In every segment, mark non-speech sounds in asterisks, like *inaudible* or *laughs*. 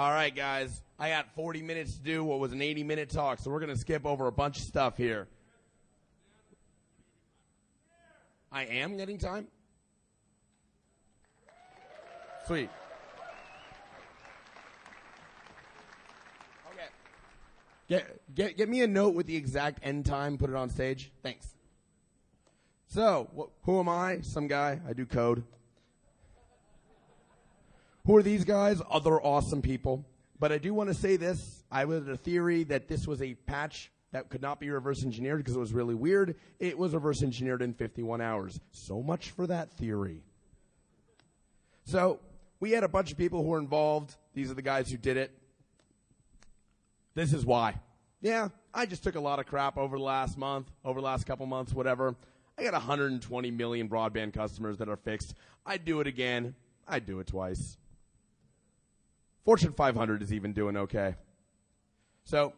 All right, guys. I got 40 minutes to do what was an 80 minute talk, so we're going to skip over a bunch of stuff here. I am getting time? Sweet. Okay. Get, get, get me a note with the exact end time, put it on stage. Thanks. So, wh- who am I? Some guy. I do code. Who are these guys? Other awesome people. But I do want to say this. I was a theory that this was a patch that could not be reverse engineered because it was really weird. It was reverse engineered in 51 hours. So much for that theory. So, we had a bunch of people who were involved. These are the guys who did it. This is why. Yeah, I just took a lot of crap over the last month, over the last couple months, whatever. I got 120 million broadband customers that are fixed. I'd do it again. I'd do it twice. Fortune 500 is even doing okay. So,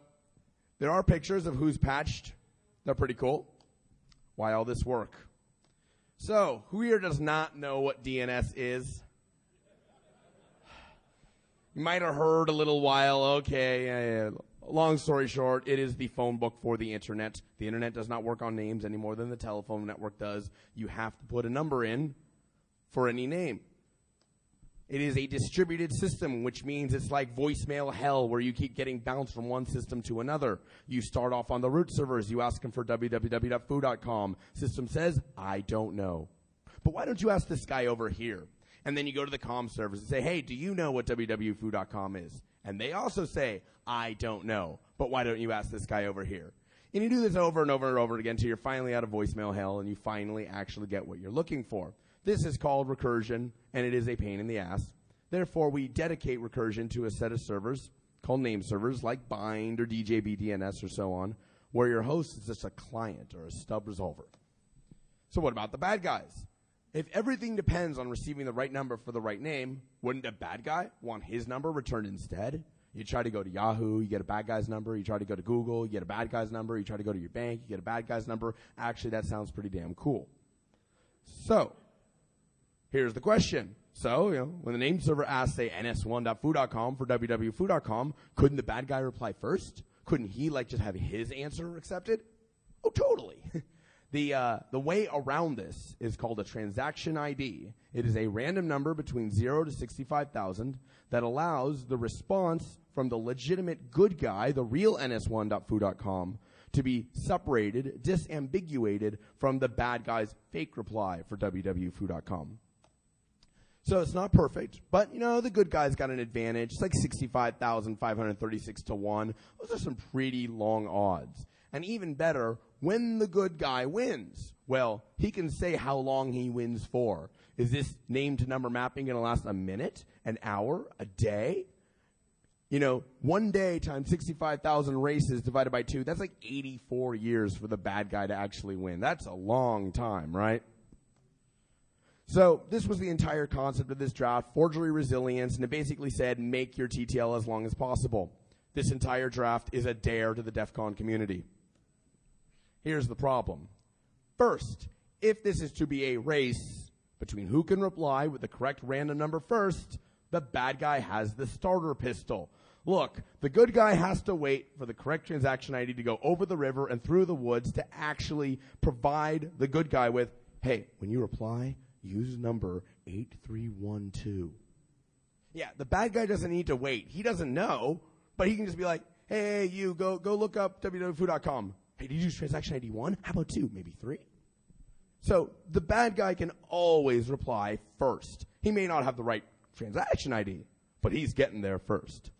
there are pictures of who's patched. They're pretty cool. Why all this work? So, who here does not know what DNS is? You might have heard a little while, okay, yeah, yeah. long story short, it is the phone book for the internet. The internet does not work on names any more than the telephone network does. You have to put a number in for any name. It is a distributed system, which means it's like voicemail hell where you keep getting bounced from one system to another. You start off on the root servers, you ask them for www.foo.com. System says, I don't know. But why don't you ask this guy over here? And then you go to the com servers and say, hey, do you know what www.foo.com is? And they also say, I don't know. But why don't you ask this guy over here? And you do this over and over and over again until you're finally out of voicemail hell and you finally actually get what you're looking for. This is called recursion, and it is a pain in the ass. Therefore, we dedicate recursion to a set of servers called name servers like Bind or DJBDNS or so on, where your host is just a client or a stub resolver. So what about the bad guys? If everything depends on receiving the right number for the right name, wouldn't a bad guy want his number returned instead? You try to go to Yahoo, you get a bad guy's number. You try to go to Google, you get a bad guy's number. You try to go to your bank, you get a bad guy's number. Actually, that sounds pretty damn cool. So, here's the question. So, you know, when the name server asks, say, ns1.foo.com for www.foo.com, couldn't the bad guy reply first? Couldn't he, like, just have his answer accepted? Oh, totally. *laughs* The, uh, the way around this is called a transaction ID. It is a random number between 0 to 65,000 that allows the response from the legitimate good guy, the real ns1.foo.com, to be separated, disambiguated from the bad guy's fake reply for www.foo.com. So it's not perfect, but you know, the good guy's got an advantage. It's like 65,536 to 1. Those are some pretty long odds. And even better, when the good guy wins, well, he can say how long he wins for. Is this name to number mapping going to last a minute, an hour, a day? You know, one day times 65,000 races divided by two, that's like 84 years for the bad guy to actually win. That's a long time, right? So this was the entire concept of this draft, forgery resilience, and it basically said make your TTL as long as possible. This entire draft is a dare to the DEF CON community. Here's the problem. First, if this is to be a race between who can reply with the correct random number first, the bad guy has the starter pistol. Look, the good guy has to wait for the correct transaction ID to go over the river and through the woods to actually provide the good guy with, hey, when you reply, use number 8312. Yeah, the bad guy doesn't need to wait. He doesn't know, but he can just be like, hey, you, go, go look up www.foo.com. Hey, did you use transaction ID one? How about two? Maybe three? So the bad guy can always reply first. He may not have the right transaction ID, but he's getting there first.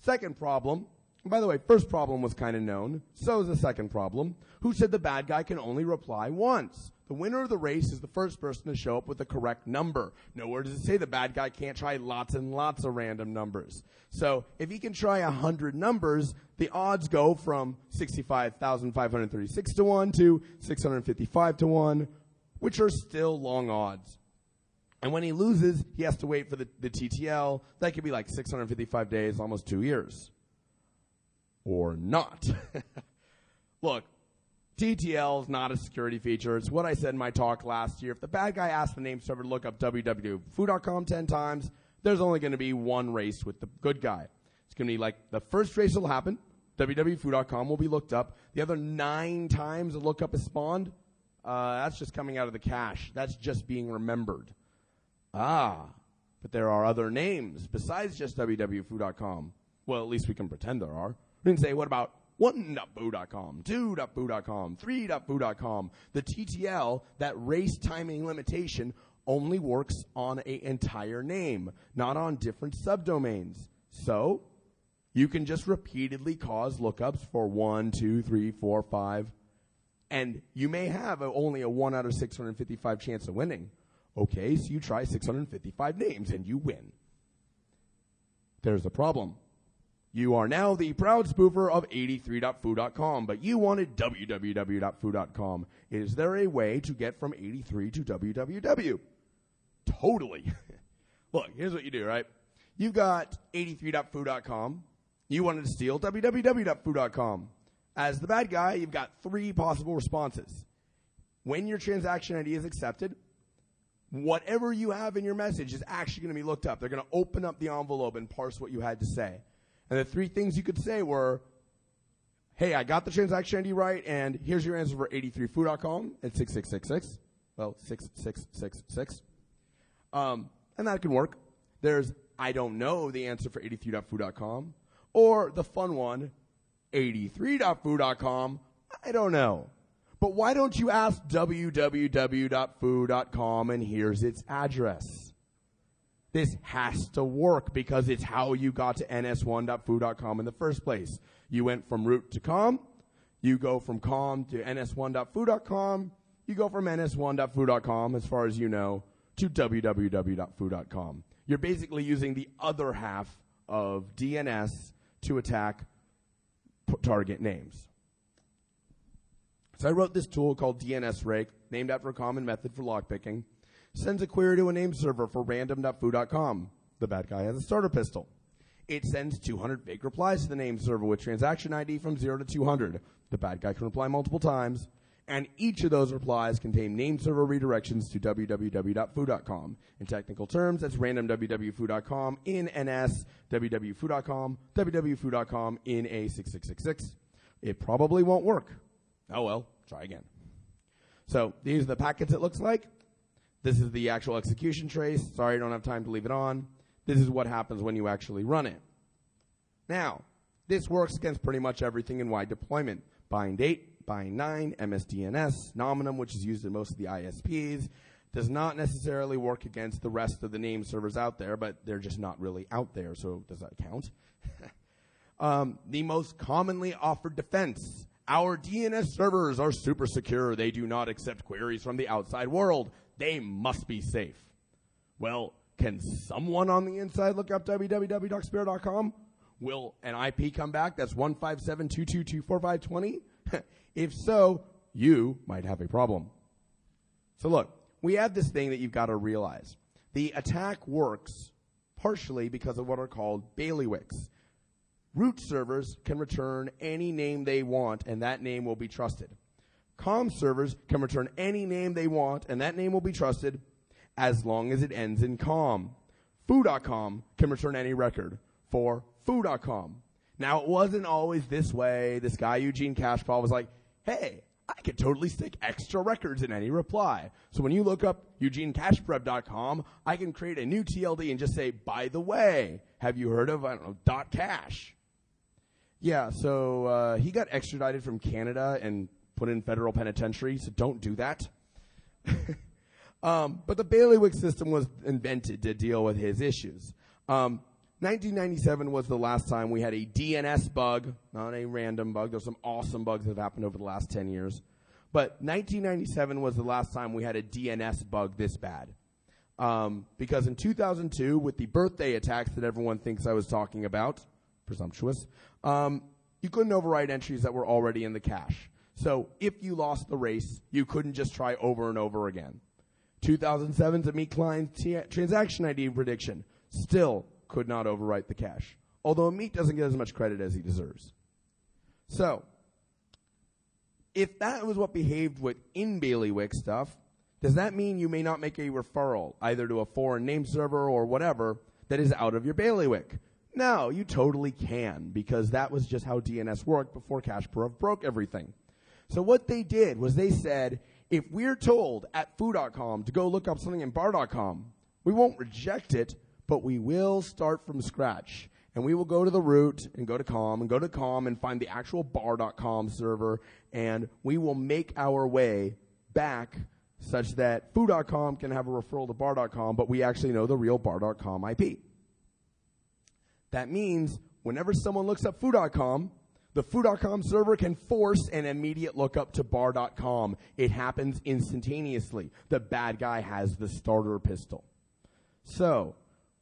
Second problem, by the way, first problem was kind of known. So is the second problem. Who said the bad guy can only reply once? The winner of the race is the first person to show up with the correct number. Nowhere does it say the bad guy can't try lots and lots of random numbers. So if he can try a hundred numbers, the odds go from 65,536 to 1 to 655 to 1, which are still long odds. And when he loses, he has to wait for the, the TTL. That could be like 655 days, almost two years. Or not. *laughs* Look, TTL is not a security feature. It's what I said in my talk last year. If the bad guy asks the name server to look up www.foo.com 10 times, there's only going to be one race with the good guy. It's going to be like the first race will happen. www.foo.com will be looked up. The other nine times a lookup is spawned, uh, that's just coming out of the cache. That's just being remembered. Ah, but there are other names besides just www.foo.com. Well, at least we can pretend there are. Can say, what about 1.foo.com, 2.foo.com, 3.foo.com? The TTL, that race timing limitation, only works on an entire name, not on different subdomains. So, you can just repeatedly cause lookups for 1, 2, 3, 4, 5, and you may have a, only a 1 out of 655 chance of winning. Okay, so you try 655 names and you win. There's a problem. You are now the proud spoofer of 83.foo.com, but you wanted www.foo.com. Is there a way to get from 83 to www? Totally. *laughs* Look, here's what you do, right? You've got 83.foo.com. You wanted to steal www.foo.com. As the bad guy, you've got three possible responses. When your transaction ID is accepted, whatever you have in your message is actually going to be looked up. They're going to open up the envelope and parse what you had to say. And the three things you could say were, hey, I got the transaction ID right, and here's your answer for 83foo.com at 6666. Well, 6666. Um, and that can work. There's, I don't know the answer for 83.foo.com. Or the fun one, 83.foo.com. I don't know. But why don't you ask www.foo.com and here's its address? This has to work because it's how you got to ns1.foo.com in the first place. You went from root to com. You go from com to ns1.foo.com. You go from ns1.foo.com, as far as you know, to www.foo.com. You're basically using the other half of DNS to attack target names. So I wrote this tool called DNS Rake, named after a common method for lockpicking. Sends a query to a name server for random.foo.com. The bad guy has a starter pistol. It sends 200 fake replies to the name server with transaction ID from 0 to 200. The bad guy can reply multiple times, and each of those replies contain name server redirections to www.foo.com. In technical terms, that's random www.foo.com in NS, www.foo.com, www.foo.com in A6666. It probably won't work. Oh well, try again. So these are the packets it looks like. This is the actual execution trace. Sorry, I don't have time to leave it on. This is what happens when you actually run it. Now, this works against pretty much everything in wide deployment. Bind 8, Bind 9, MSDNS, Nominum, which is used in most of the ISPs, does not necessarily work against the rest of the name servers out there, but they're just not really out there, so does that count? *laughs* um, the most commonly offered defense. Our DNS servers are super secure. They do not accept queries from the outside world. They must be safe. Well, can someone on the inside look up www.spiro.com? Will an IP come back that's 157.222.4520? *laughs* if so, you might have a problem. So look, we have this thing that you've got to realize. The attack works partially because of what are called bailiwicks. Root servers can return any name they want and that name will be trusted. Com servers can return any name they want and that name will be trusted as long as it ends in com. Foo.com can return any record for foo.com. Now, it wasn't always this way. This guy, Eugene Kashpureff, was like, hey, I could totally stick extra records in any reply. So when you look up eugenecashprep.com, I can create a new TLD and just say, by the way, have you heard of, I don't know, dot cash? Yeah, so uh, he got extradited from Canada and put in federal penitentiary, so don't do that. *laughs* um, but the bailiwick system was invented to deal with his issues. Um, 1997 was the last time we had a DNS bug, not a random bug. There's some awesome bugs that have happened over the last 10 years. But 1997 was the last time we had a DNS bug this bad. Um, because in 2002, with the birthday attacks that everyone thinks I was talking about, presumptuous, um, you couldn't overwrite entries that were already in the cache. So if you lost the race, you couldn't just try over and over again. 2007's Amit Klein t- transaction ID prediction still could not overwrite the cache, although Amit doesn't get as much credit as he deserves. So, if that was what behaved with in bailiwick stuff, does that mean you may not make a referral either to a foreign name server or whatever that is out of your bailiwick. No, you totally can because that was just how DNS worked before Kashpureff broke everything. So what they did was they said, if we're told at foo.com to go look up something in bar.com, we won't reject it, but we will start from scratch. And we will go to the root and go to com and go to com and find the actual bar.com server and we will make our way back such that foo.com can have a referral to bar.com, but we actually know the real bar.com IP. That means whenever someone looks up foo.com, the foo.com server can force an immediate lookup to bar.com. It happens instantaneously. The bad guy has the starter pistol. So,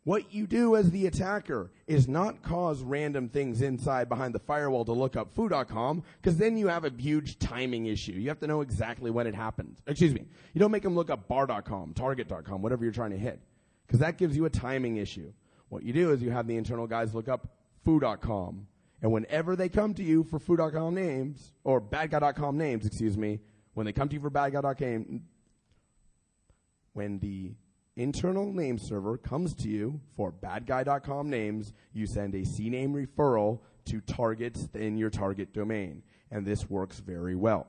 what you do as the attacker is not cause random things inside behind the firewall to look up foo.com, because then you have a huge timing issue. You have to know exactly when it happens. Excuse me. You don't make them look up bar.com, target.com, whatever you're trying to hit, because that gives you a timing issue. What you do is you have the internal guys look up foo.com, and whenever they come to you for foo.com names, or badguy.com names, excuse me, when they come to you for badguy.com, when the internal name server comes to you for badguy.com names, you send a CNAME referral to targets in your target domain. And this works very well.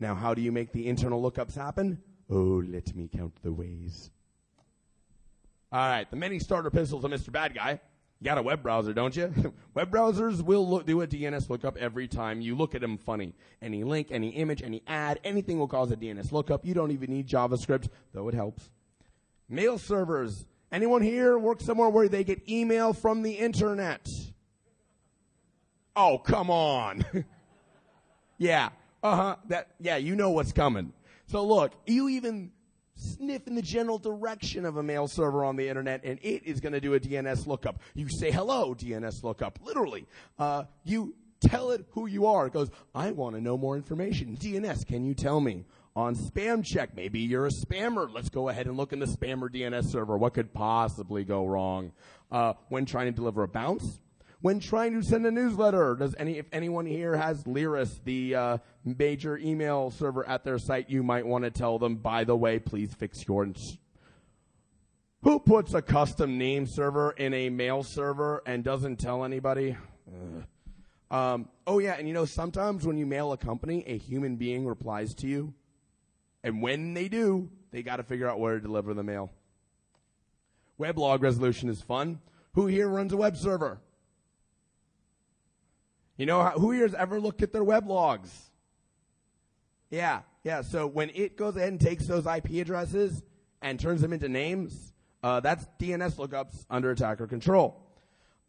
Now, how do you make the internal lookups happen? Oh, let me count the ways. All right, the many starter pistols of Mr. Bad Guy. You got a web browser, don't you? *laughs* web browsers will look, do a DNS lookup every time you look at them funny. Any link, any image, any ad, anything will cause a DNS lookup. You don't even need JavaScript, though it helps. Mail servers. Anyone here work somewhere where they get email from the internet? Oh, come on. *laughs* yeah. Uh-huh. That, yeah, you know what's coming. So look, you even sniff in the general direction of a mail server on the internet and it is going to do a DNS lookup. You say hello, DNS lookup. Literally. Uh, you tell it who you are. It goes, I want to know more information. DNS, can you tell me? on spam check. Maybe you're a spammer. Let's go ahead and look in the spammer DNS server. What could possibly go wrong? Uh, when trying to deliver a bounce? When trying to send a newsletter, does any, if anyone here has Lyris, the uh, major email server at their site, you might want to tell them, by the way, please fix your. Ins- Who puts a custom name server in a mail server and doesn't tell anybody? Um, oh yeah, and you know sometimes when you mail a company, a human being replies to you and when they do, they got to figure out where to deliver the mail. Weblog resolution is fun. Who here runs a web server? You know, who here has ever looked at their web logs? Yeah, yeah. So when it goes ahead and takes those IP addresses and turns them into names, uh, that's DNS lookups under attacker control.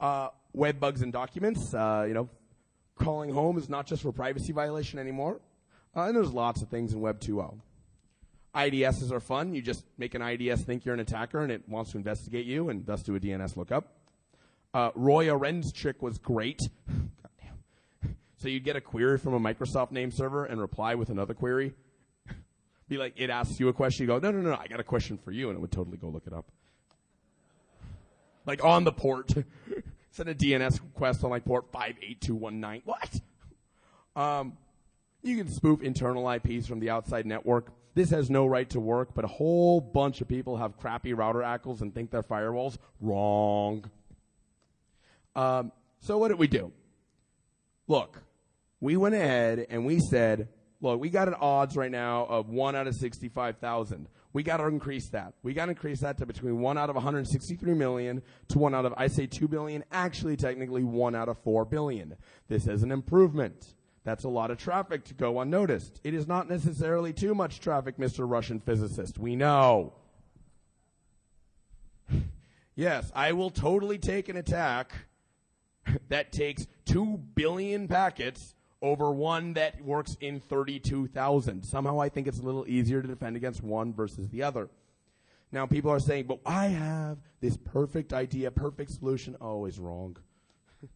Uh, web bugs and documents, uh, you know, calling home is not just for privacy violation anymore. Uh, and there's lots of things in Web 2.0. IDSs are fun. You just make an IDS think you're an attacker and it wants to investigate you and thus do a DNS lookup. Uh, Roy Arend's trick was great. *laughs* so you'd get a query from a Microsoft name server and reply with another query. *laughs* Be like, it asks you a question. You go, no, no, no, I got a question for you. And it would totally go look it up. Like on the port. *laughs* Send a DNS request on like port 58219. What? Um, you can spoof internal IPs from the outside network. This has no right to work, but a whole bunch of people have crappy router ACLs and think they're firewalls. Wrong. Um, so what did we do? Look, we went ahead and we said, look, we got an odds right now of 1 out of 65,000. We got to increase that. We got to increase that to between 1 out of 163 million to 1 out of, I say 2 billion, actually technically 1 out of 4 billion. This is an improvement. That's a lot of traffic to go unnoticed. It is not necessarily too much traffic, Mr. Russian physicist. We know. *laughs* yes, I will totally take an attack *laughs* that takes 2 billion packets over one that works in 32,000. Somehow I think it's a little easier to defend against one versus the other. Now people are saying, but I have this perfect idea, perfect solution. Always oh, wrong. *laughs*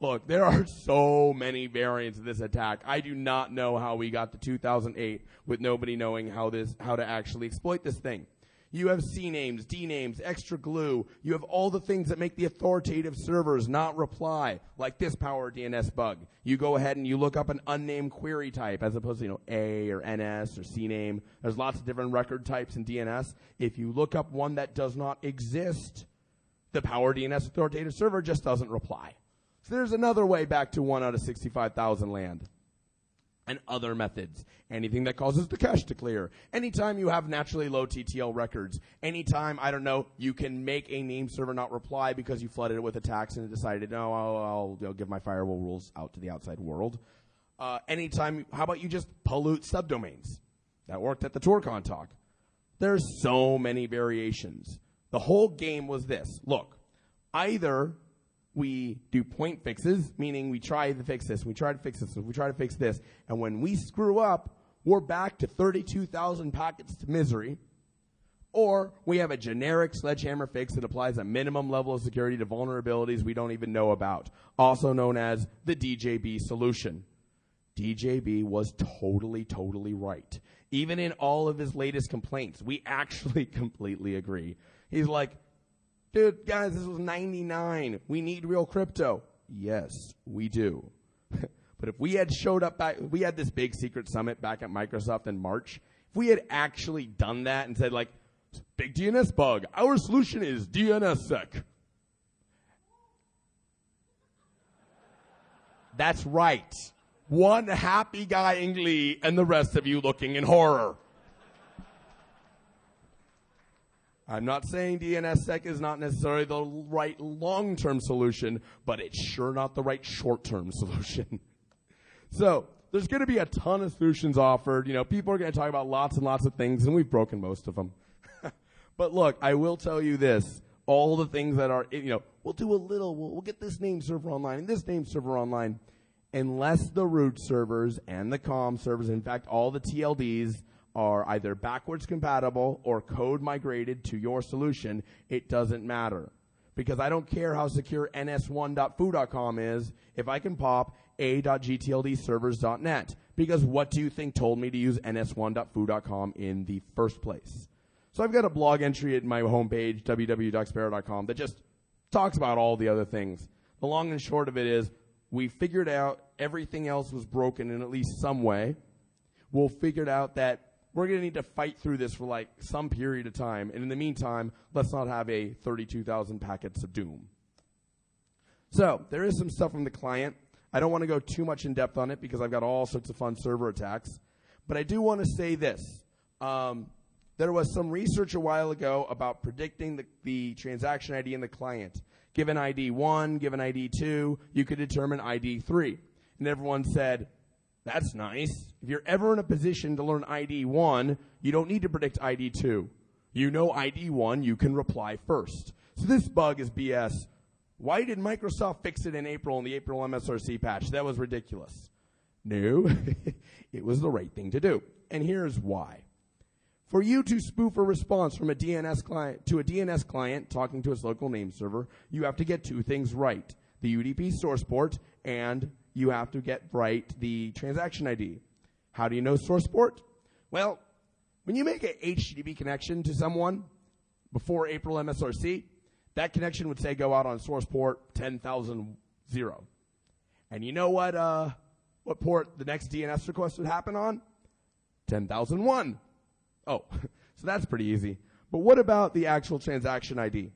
Look, there are so many variants of this attack. I do not know how we got to 2008 with nobody knowing how this, how to actually exploit this thing. You have C names, D names, extra glue. You have all the things that make the authoritative servers not reply, like this power DNS bug. You go ahead and you look up an unnamed query type as opposed to, you know, A or NS or CNAME. There's lots of different record types in DNS. If you look up one that does not exist, The Power DNS authoritative server just doesn't reply. So there's another way back to 1 out of 65,000 land and other methods. Anything that causes the cache to clear. Anytime you have naturally low TTL records. Anytime, I don't know, you can make a name server not reply because you flooded it with attacks and decided, no, I'll, I'll, give my firewall rules out to the outside world. Uh, anytime, how about you just pollute subdomains? That worked at the ToorCon talk. There's so many variations. The whole game was this. Look, either we do point fixes, meaning we try to fix this, we try to fix this, we try to fix this, and when we screw up, we're back to 32,000 packets to misery. Or we have a generic sledgehammer fix that applies a minimum level of security to vulnerabilities we don't even know about, also known as the DJB solution. DJB was totally, totally right. Even in all of his latest complaints, we *laughs* actually completely agree. He's like, Dude, guys, this was 99. We need real crypto. Yes, we do. *laughs* but if we had showed up back, we had this big secret summit back at Microsoft in March. If we had actually done that and said like, big DNS bug, our solution is DNSSEC. That's right. One happy guy in glee and the rest of you looking in horror. I'm not saying DNSSEC is not necessarily the right long-term solution, but it's sure not the right short-term *laughs* solution. so, there's going to be a ton of solutions offered. You know, people are going to talk about lots and lots of things, and we've broken most of them. *laughs* but look, I will tell you this. All the things that are, you know, we'll do a little, we'll, we'll get this name server online and this name server online. Unless the root servers and the COM servers, in fact, all the TLDs are either backwards compatible or code migrated to your solution, it doesn't matter. Because I don't care how secure ns1.foo.com is if I can pop a.gtldservers.net. Because what do you think told me to use ns1.foo.com in the first place? So I've got a blog entry at my homepage, www.doxpara.com, that just talks about all the other things. The long and short of it is, we figured out everything else was broken in at least some way. We'll figured out that we're going to need to fight through this for like some period of time. And in the meantime, let's not have a 32,000 packets of doom. So there is some stuff from the client. I don't want to go too much in depth on it because I've got all sorts of fun server attacks. But I do want to say this. Um, there was some research a while ago about predicting the, the transaction ID in the client. Given ID 1, given ID 2, you could determine ID 3. And everyone said, that's nice. If you're ever in a position to learn ID 1, you don't need to predict ID 2. You know ID 1, you can reply first. So this bug is BS. Why did Microsoft fix it in April in the April MSRC patch? That was ridiculous. No, *laughs* it was the right thing to do. And here's why. For you to spoof a response from a DNS client to a DNS client talking to its local name server, you have to get two things right. The UDP source port and you have to get right the transaction ID. How do you know source port? Well, when you make an HTTP connection to someone before April MSRC, that connection would say go out on source port 10,000 zero. And you know what, uh, what port the next DNS request would happen on? 10,001. Oh, *laughs* so that's pretty easy. But what about the actual transaction ID?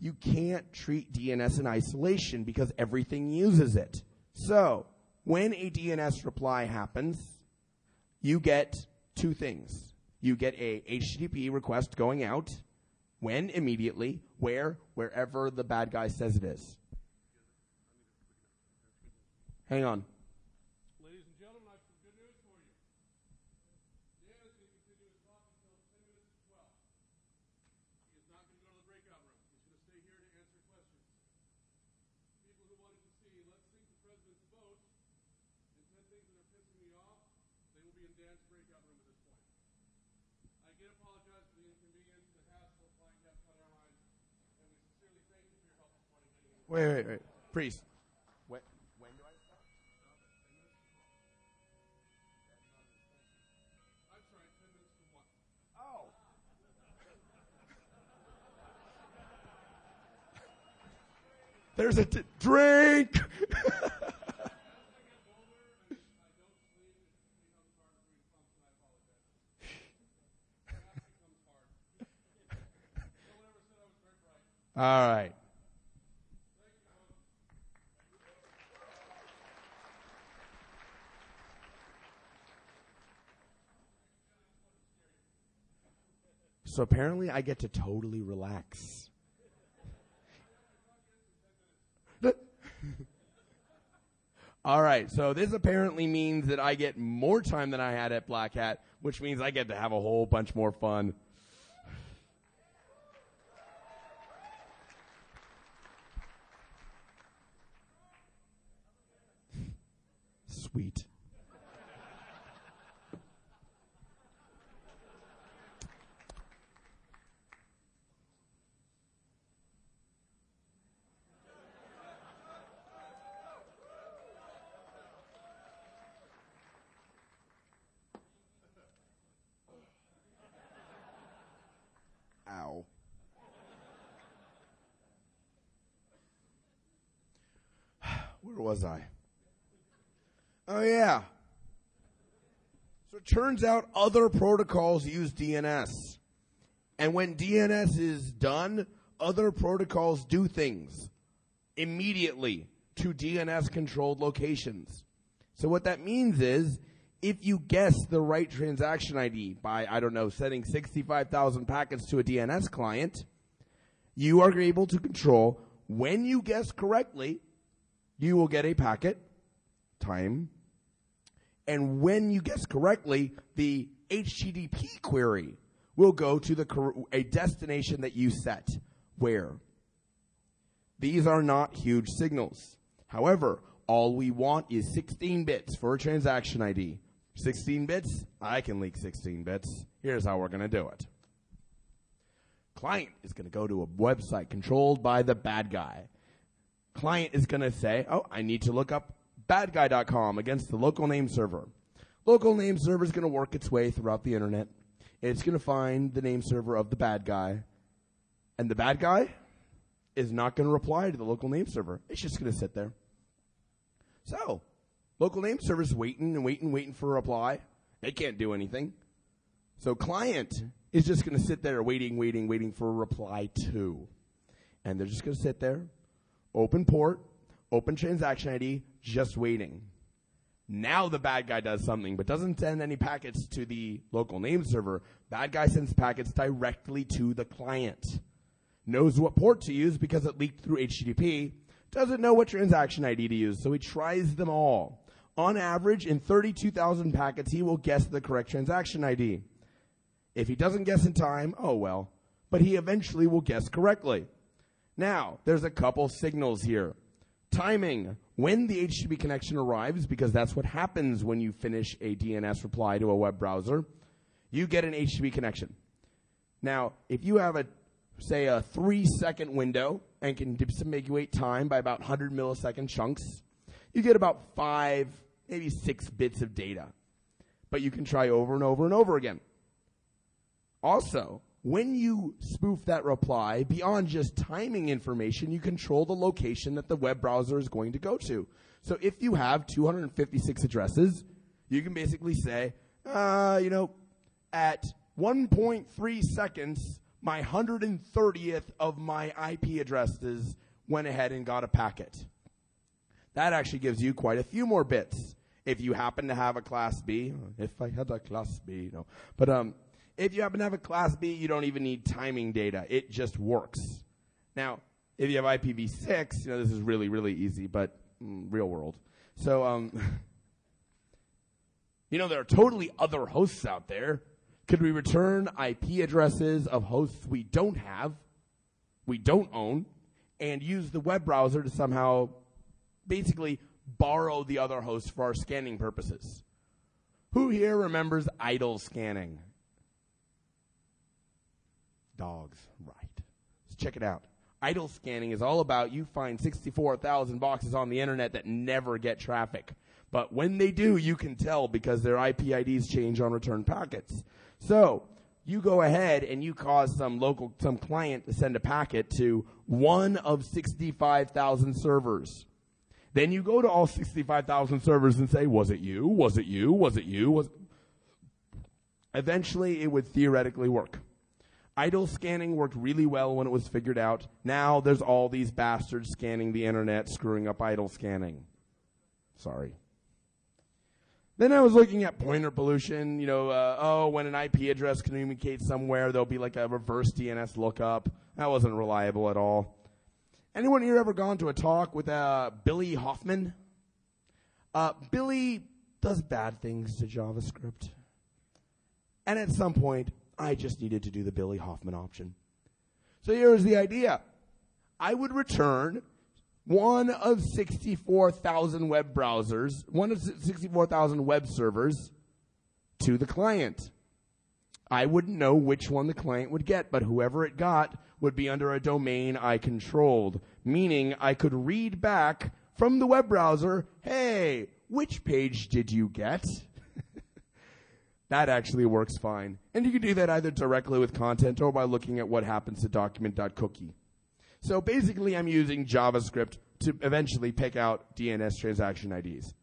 You can't treat DNS in isolation because everything uses it. So, when a DNS reply happens, you get two things. You get a HTTP request going out, when immediately, where, wherever the bad guy says it is. Hang on. Wait, wait, wait. Priest. When, when do I start? I'm sorry, 10 minutes to what? Oh. There's a drink. *laughs* All right. So apparently I get to totally relax. *laughs* All right, so this apparently means that I get more time than I had at Black Hat, which means I get to have a whole bunch more fun. *sighs* Sweet. Ow. Where was I? Oh, yeah. So it turns out other protocols use DNS. And when DNS is done, other protocols do things immediately to DNS controlled locations. So what that means is if you guess the right transaction ID by, I don't know, sending 65,000 packets to a DNS client, you are able to control when you guess correctly, you will get a packet, time, and when you guess correctly, the HTTP query will go to the a destination that you set. Where? These are not huge signals. However, all we want is 16 bits for a transaction ID. 16 bits? I can leak 16 bits. Here's how we're going to do it. Client is going to go to a website controlled by the bad guy. Client is going to say, oh, I need to look up badguy.com against the local name server. Local name server is going to work its way throughout the internet. It's going to find the name server of the bad guy. And the bad guy is not going to reply to the local name server. It's just going to sit there. So, local name server is waiting and waiting, waiting for a reply. They can't do anything. So, client is just going to sit there waiting, waiting, waiting for a reply to. And they're just going to sit there, open port, open transaction ID, just waiting. Now the bad guy does something, but doesn't send any packets to the local name server. Bad guy sends packets directly to the client. Knows what port to use because it leaked through HTTP. Doesn't know what transaction ID to use, so he tries them all. On average, in 32,000 packets, he will guess the correct transaction ID. If he doesn't guess in time, oh well. But he eventually will guess correctly. Now, there's a couple signals here. Timing when the HTTP connection arrives, because that's what happens when you finish a DNS reply to a web browser, you get an HTTP connection. Now, if you have a, say, a three second window and can disambiguate time by about 100 millisecond chunks, you get about five, maybe six bits of data. But you can try over and over and over again. Also, when you spoof that reply, beyond just timing information, you control the location that the web browser is going to go to. So if you have 256 addresses, you can basically say, uh, you know, at 1.3 seconds, my 130th of my IP addresses went ahead and got a packet. That actually gives you quite a few more bits. If you happen to have a class B, if I had a class B, no. But um, if you happen to have a class B, you don't even need timing data. It just works. Now, if you have IPv6, you know, this is really, really easy, but mm, real world. So, um, *laughs* you know, there are totally other hosts out there. Could we return IP addresses of hosts we don't have, we don't own, and use the web browser to somehow basically borrow the other host for our scanning purposes? Who here remembers idle scanning? Dogs right. Let's check it out. Idle scanning is all about you find 64,000 boxes on the internet that never get traffic. But when they do, you can tell because their IP IDs change on return packets. So, you go ahead and you cause some local, some client to send a packet to one of 65,000 servers. Then you go to all 65,000 servers and say, was it you? Was it you? Was it you? Was Eventually it would theoretically work. Idle scanning worked really well when it was figured out. Now there's all these bastards scanning the internet, screwing up idle scanning. Sorry. Then I was looking at pointer pollution. You know, uh, oh, when an IP address communicates somewhere, there'll be like a reverse DNS lookup. That wasn't reliable at all. Anyone here ever gone to a talk with uh, Billy Hoffman? Uh, Billy does bad things to JavaScript. And at some point, I just needed to do the Billy Hoffman option. So here's the idea. I would return one of 64,000 web browsers, one of 64,000 web servers to the client. I wouldn't know which one the client would get, but whoever it got would be under a domain I controlled, meaning I could read back from the web browser, hey, which page did you get? That actually works fine. And you can do that either directly with content or by looking at what happens to document.cookie. So basically, I'm using JavaScript to eventually pick out DNS transaction IDs.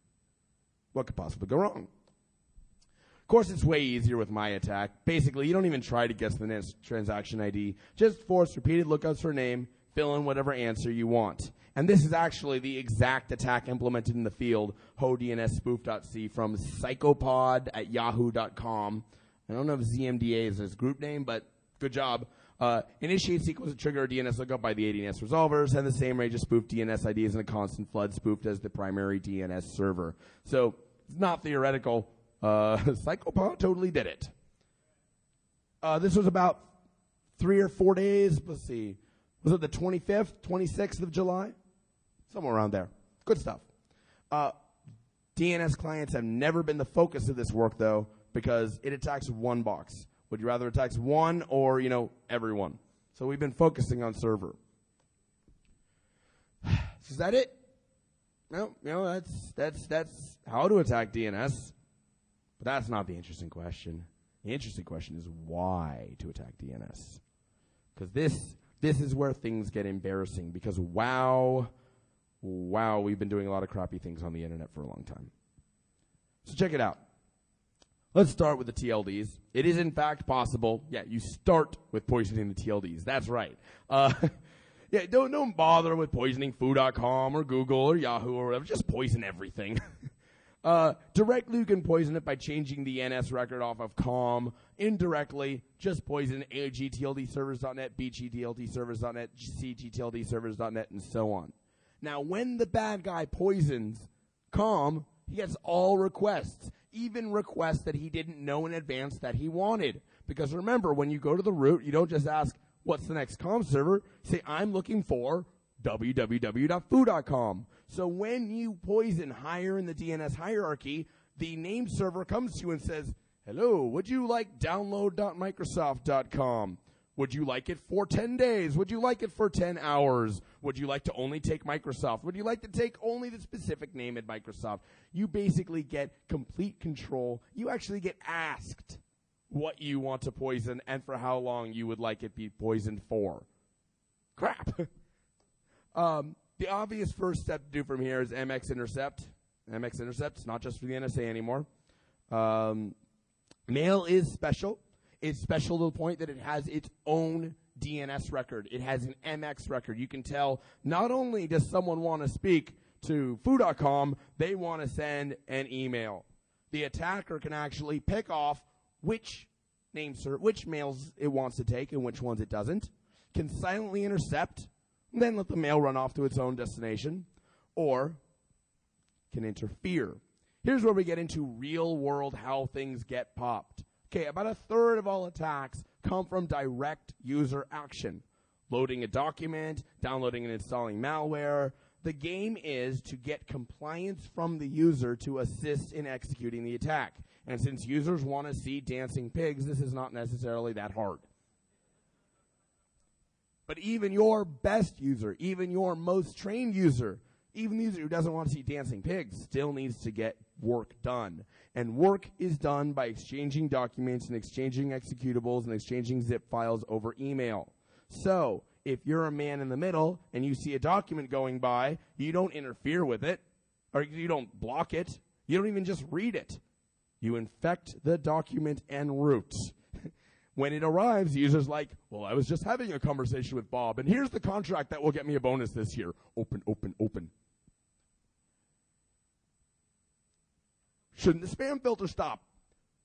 What could possibly go wrong? Of course, it's way easier with my attack. Basically, you don't even try to guess the next transaction ID. Just force repeated lookouts for name, fill in whatever answer you want. And this is actually the exact attack implemented in the field, hodnsspoof.c from psychopod at yahoo.com. I don't know if ZMDA is his group name, but good job. Uh, initiate sequence to trigger a DNS lookup by the ADNS resolvers and the same range of spoofed DNS IDs and a constant flood spoofed as the primary DNS server. So it's not theoretical. Uh, *laughs* Psychopod totally did it. Uh, this was about three or four days. Let's see. Was it the 25th, 26th of July? Somewhere around there. Good stuff. Uh, DNS clients have never been the focus of this work, though, because it attacks one box. Would you rather attacks one or, you know, everyone? So we've been focusing on server. *sighs* Is that it? No, you know, that's, that's, that's how to attack DNS. But that's not the interesting question. The interesting question is why to attack DNS. Because this, this is where things get embarrassing because wow, wow, we've been doing a lot of crappy things on the internet for a long time. So check it out. Let's start with the TLDs. It is in fact possible. Yeah, you start with poisoning the TLDs. That's right. Uh, *laughs* yeah, don't don't bother with poisoning foo.com or Google or Yahoo or whatever. Just poison everything. *laughs* uh, directly, you can poison it by changing the NS record off of COM. Indirectly, just poison agtldservers.net, bgtldservers.net, cgtldservers.net, and so on. Now, when the bad guy poisons COM, he gets all requests, even requests that he didn't know in advance that he wanted. Because remember, when you go to the root, you don't just ask, what's the next COM server? Say, I'm looking for www.foo.com. So when you poison higher in the DNS hierarchy, the name server comes to you and says, hello, would you like download.microsoft.com? Would you like it for 10 days? Would you like it for 10 hours? Would you like to only take Microsoft? Would you like to take only the specific name at Microsoft? You basically get complete control. You actually get asked what you want to poison and for how long you would like it be poisoned for. Crap. *laughs* um, the obvious first step to do from here is MX Intercept. MX Intercept, it's not just for the NSA anymore. Um, mail is special. It's special to the point that it has its own DNS record. It has an MX record. You can tell not only does someone want to speak to foo.com, they want to send an email. The attacker can actually pick off which names or which mails it wants to take and which ones it doesn't, can silently intercept, then let the mail run off to its own destination, or can interfere. Here's where we get into real world how things get popped. Okay, about a third of all attacks come from direct user action. Loading a document, downloading and installing malware. The game is to get compliance from the user to assist in executing the attack. And since users want to see dancing pigs, this is not necessarily that hard. But even your best user, even your most trained user, even the user who doesn't want to see dancing pigs still needs to get work done. And work is done by exchanging documents and exchanging executables and exchanging zip files over email. So, if you're a man in the middle and you see a document going by, you don't interfere with it, or you don't block it, you don't even just read it. You infect the document en route. *laughs* When it arrives, the user's like, well, I was just having a conversation with Bob, and here's the contract that will get me a bonus this year. Open, open, open. Shouldn't the spam filter stop?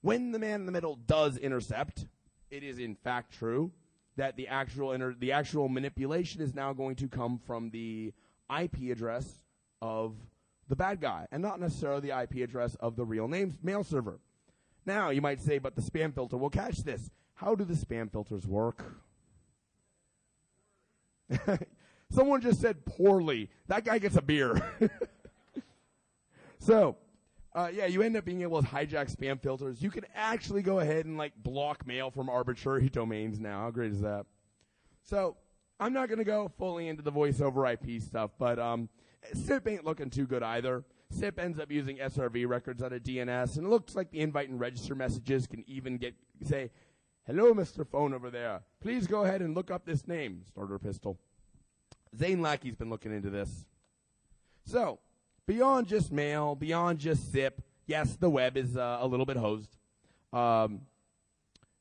When the man in the middle does intercept, it is in fact true that the actual inter- the actual manipulation is now going to come from the IP address of the bad guy and not necessarily the IP address of the real name mail server. Now, you might say, but the spam filter will catch this. How do the spam filters work? *laughs* Someone just said poorly. That guy gets a beer. *laughs* so, uh, yeah, you end up being able to hijack spam filters. You can actually go ahead and like block mail from arbitrary *laughs* domains now. How great is that? So, I'm not going to go fully into the voice over IP stuff, but um, SIP ain't looking too good either. SIP ends up using SRV records out of DNS, and it looks like the invite and register messages can even get say, "Hello, Mr. Phone over there. Please go ahead and look up this name." Starter pistol. Zane Lackey's been looking into this. So, beyond just mail, beyond just SIP, yes, the web is uh, a little bit hosed. Um,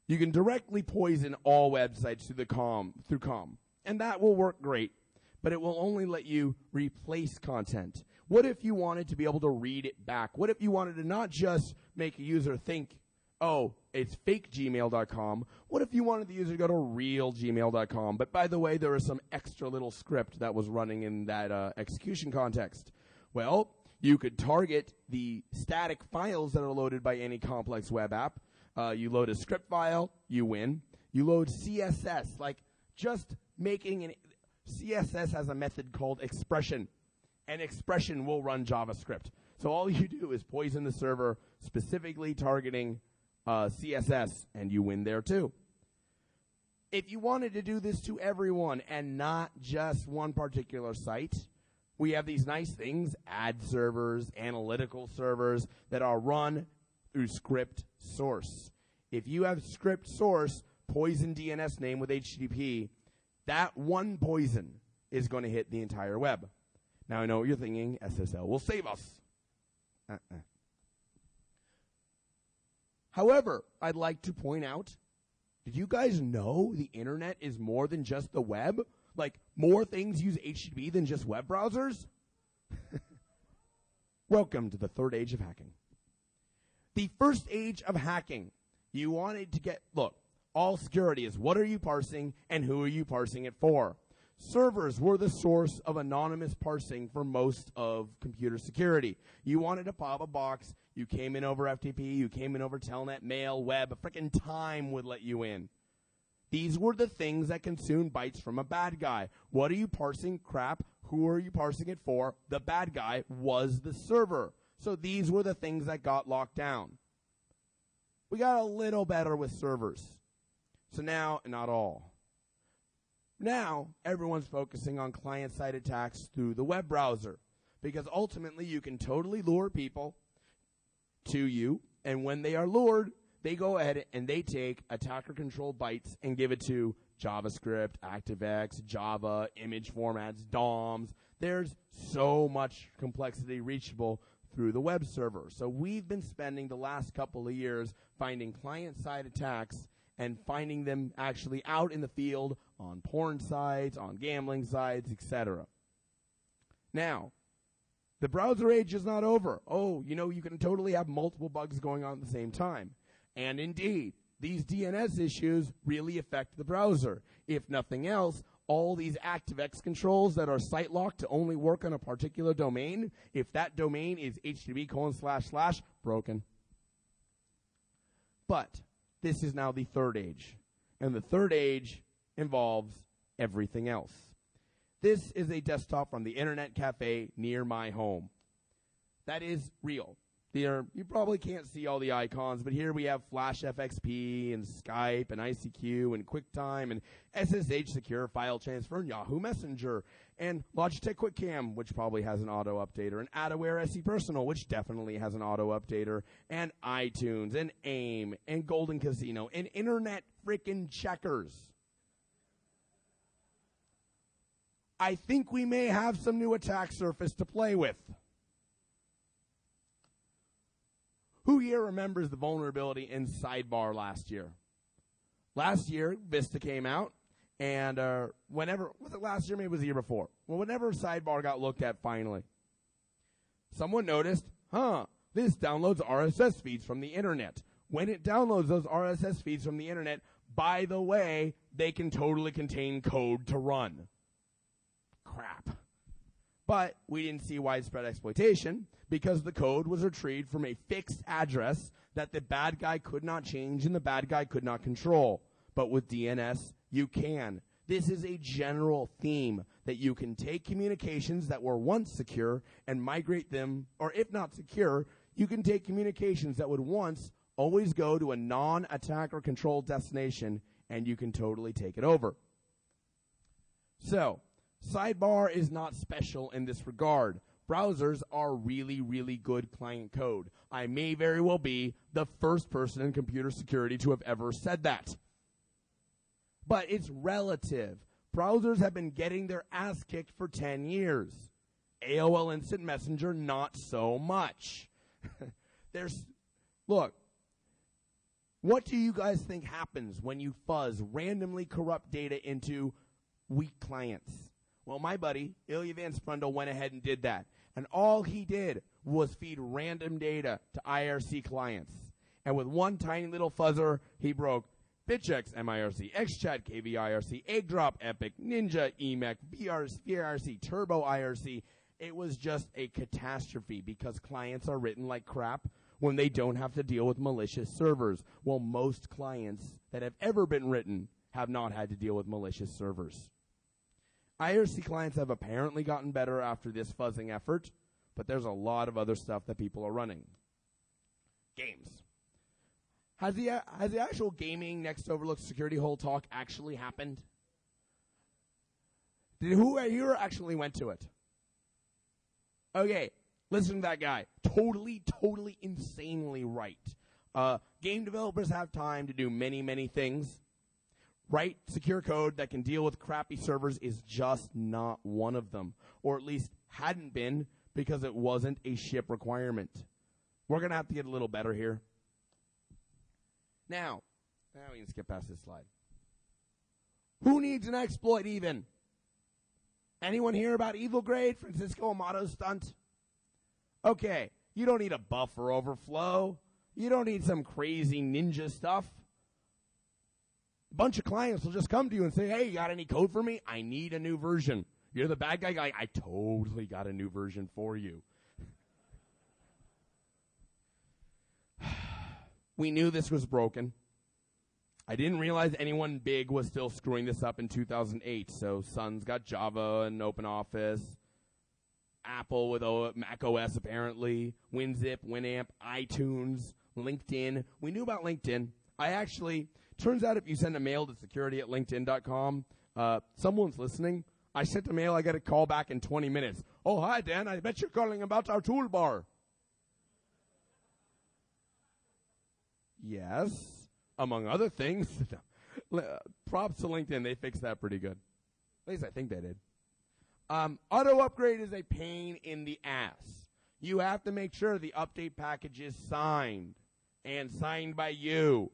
you can directly poison all websites through the com through com, and that will work great. But it will only let you replace content. What if you wanted to be able to read it back? What if you wanted to not just make a user think, oh, it's fake gmail.com. What if you wanted the user to go to real gmail.com? But by the way, there was some extra little script that was running in that uh, execution context. Well, you could target the static files that are loaded by any complex web app. Uh, you load a script file, you win. You load CSS, like just making an CSS has a method called expression, and expression will run JavaScript. So all you do is poison the server, specifically targeting uh, CSS, and you win there too. If you wanted to do this to everyone and not just one particular site, we have these nice things, ad servers, analytical servers that are run through script source. If you have script source, poison DNS name with HTTP, that one poison is going to hit the entire web. Now I know what you're thinking, SSL will save us. Uh-uh. However, I'd like to point out, did you guys know the internet is more than just the web? Like, more things use HTTP than just web browsers? *laughs* Welcome to the third age of hacking. The first age of hacking, you wanted to get, look, all security is what are you parsing and who are you parsing it for? Servers were the source of anonymous parsing for most of computer security. You wanted to pop a box, you came in over FTP, you came in over Telnet, mail, web, a freaking time would let you in. These were the things that consumed bytes from a bad guy. What are you parsing? Crap. Who are you parsing it for? The bad guy was the server. So these were the things that got locked down. We got a little better with servers. So now, not all. Now, everyone's focusing on client side attacks through the web browser because ultimately you can totally lure people to you, and when they are lured, they go ahead and they take attacker controlled bytes and give it to JavaScript, ActiveX, Java, image formats, DOMs. There's so much complexity reachable through the web server. So we've been spending the last couple of years finding client side attacks and finding them actually out in the field on porn sites, on gambling sites, etc. Now, the browser age is not over. Oh, you know, you can totally have multiple bugs going on at the same time. And indeed, these DNS issues really affect the browser. If nothing else, all these ActiveX controls that are site locked to only work on a particular domain, if that domain is HTTP colon slash slash, broken. But this is now the third age. And the third age involves everything else. This is a desktop from the Internet Cafe near my home. That is real. You probably can't see all the icons, but here we have Flash FXP and Skype and ICQ and QuickTime and SSH Secure File Transfer and Yahoo Messenger and Logitech QuickCam, which probably has an auto updater, and AdAware SE Personal, which definitely has an auto updater, and iTunes and AIM and Golden Casino and Internet freaking checkers. I think we may have some new attack surface to play with. Who here remembers the vulnerability in Sidebar last year? last year, Vista came out, and uh, whenever was it last year? Maybe it was the year before. Well, whenever Sidebar got looked at, finally, someone noticed, huh? This downloads RSS feeds from the internet. When it downloads those RSS feeds from the internet, by the way, they can totally contain code to run. Crap. But we didn't see widespread exploitation because the code was retrieved from a fixed address that the bad guy could not change and the bad guy could not control. But with DNS, you can. This is a general theme that you can take communications that were once secure and migrate them, or if not secure, you can take communications that would once always go to a non-attacker controlled destination and you can totally take it over. So, Sidebar is not special in this regard. Browsers are really, really good client code. I may very well be the first person in computer security to have ever said that. But it's relative. Browsers have been getting their ass kicked for 10 years. AOL Instant Messenger, not so much. *laughs* There's, look, what do you guys think happens when you fuzz randomly corrupt data into weak clients? Well, my buddy, Ilja van Sprundel, went ahead and did that. And all he did was feed random data to IRC clients. And with one tiny little fuzzer, he broke BitchX, mIRC, XChat, KVIRC, EggDrop, Epic, Ninja, EMEC, VRC, VRC, Turbo IRC. It was just a catastrophe because clients are written like crap when they don't have to deal with malicious servers. Well, most clients that have ever been written have not had to deal with malicious servers. IRC clients have apparently gotten better after this fuzzing effort, but there's a lot of other stuff that people are running. Games. Has the, has the actual gaming next overlooked security hole talk actually happened? Did who here actually went to it? Okay, listen to that guy. Totally, totally insanely right. Uh, game developers have time to do many, many things write secure code that can deal with crappy servers is just not one of them, or at least hadn't been because it wasn't a ship requirement. We're going to have to get a little better here. Now, now we can skip past this slide. Who needs an exploit even? Anyone hear about Evilgrade, Francisco Amato's stunt? Okay, you don't need a buffer overflow. You don't need some crazy ninja stuff a bunch of clients will just come to you and say, Hey, you got any code for me? I need a new version. You're the bad guy guy. I totally got a new version for you. *sighs* we knew this was broken. I didn't realize anyone big was still screwing this up in 2008. So Sun's got Java and OpenOffice. Apple with o- Mac OS apparently, WinZip, Winamp, iTunes, LinkedIn. We knew about LinkedIn. I actually, Turns out if you send a mail to security at linkedin.com, uh, someone's listening. I sent a mail, I get a call back in 20 minutes. Oh, hi, Dan. I bet you're calling about our toolbar. Yes, among other things. *laughs* Props to LinkedIn. They fixed that pretty good. At least I think they did. Um, auto upgrade is a pain in the ass. You have to make sure the update package is signed and signed by you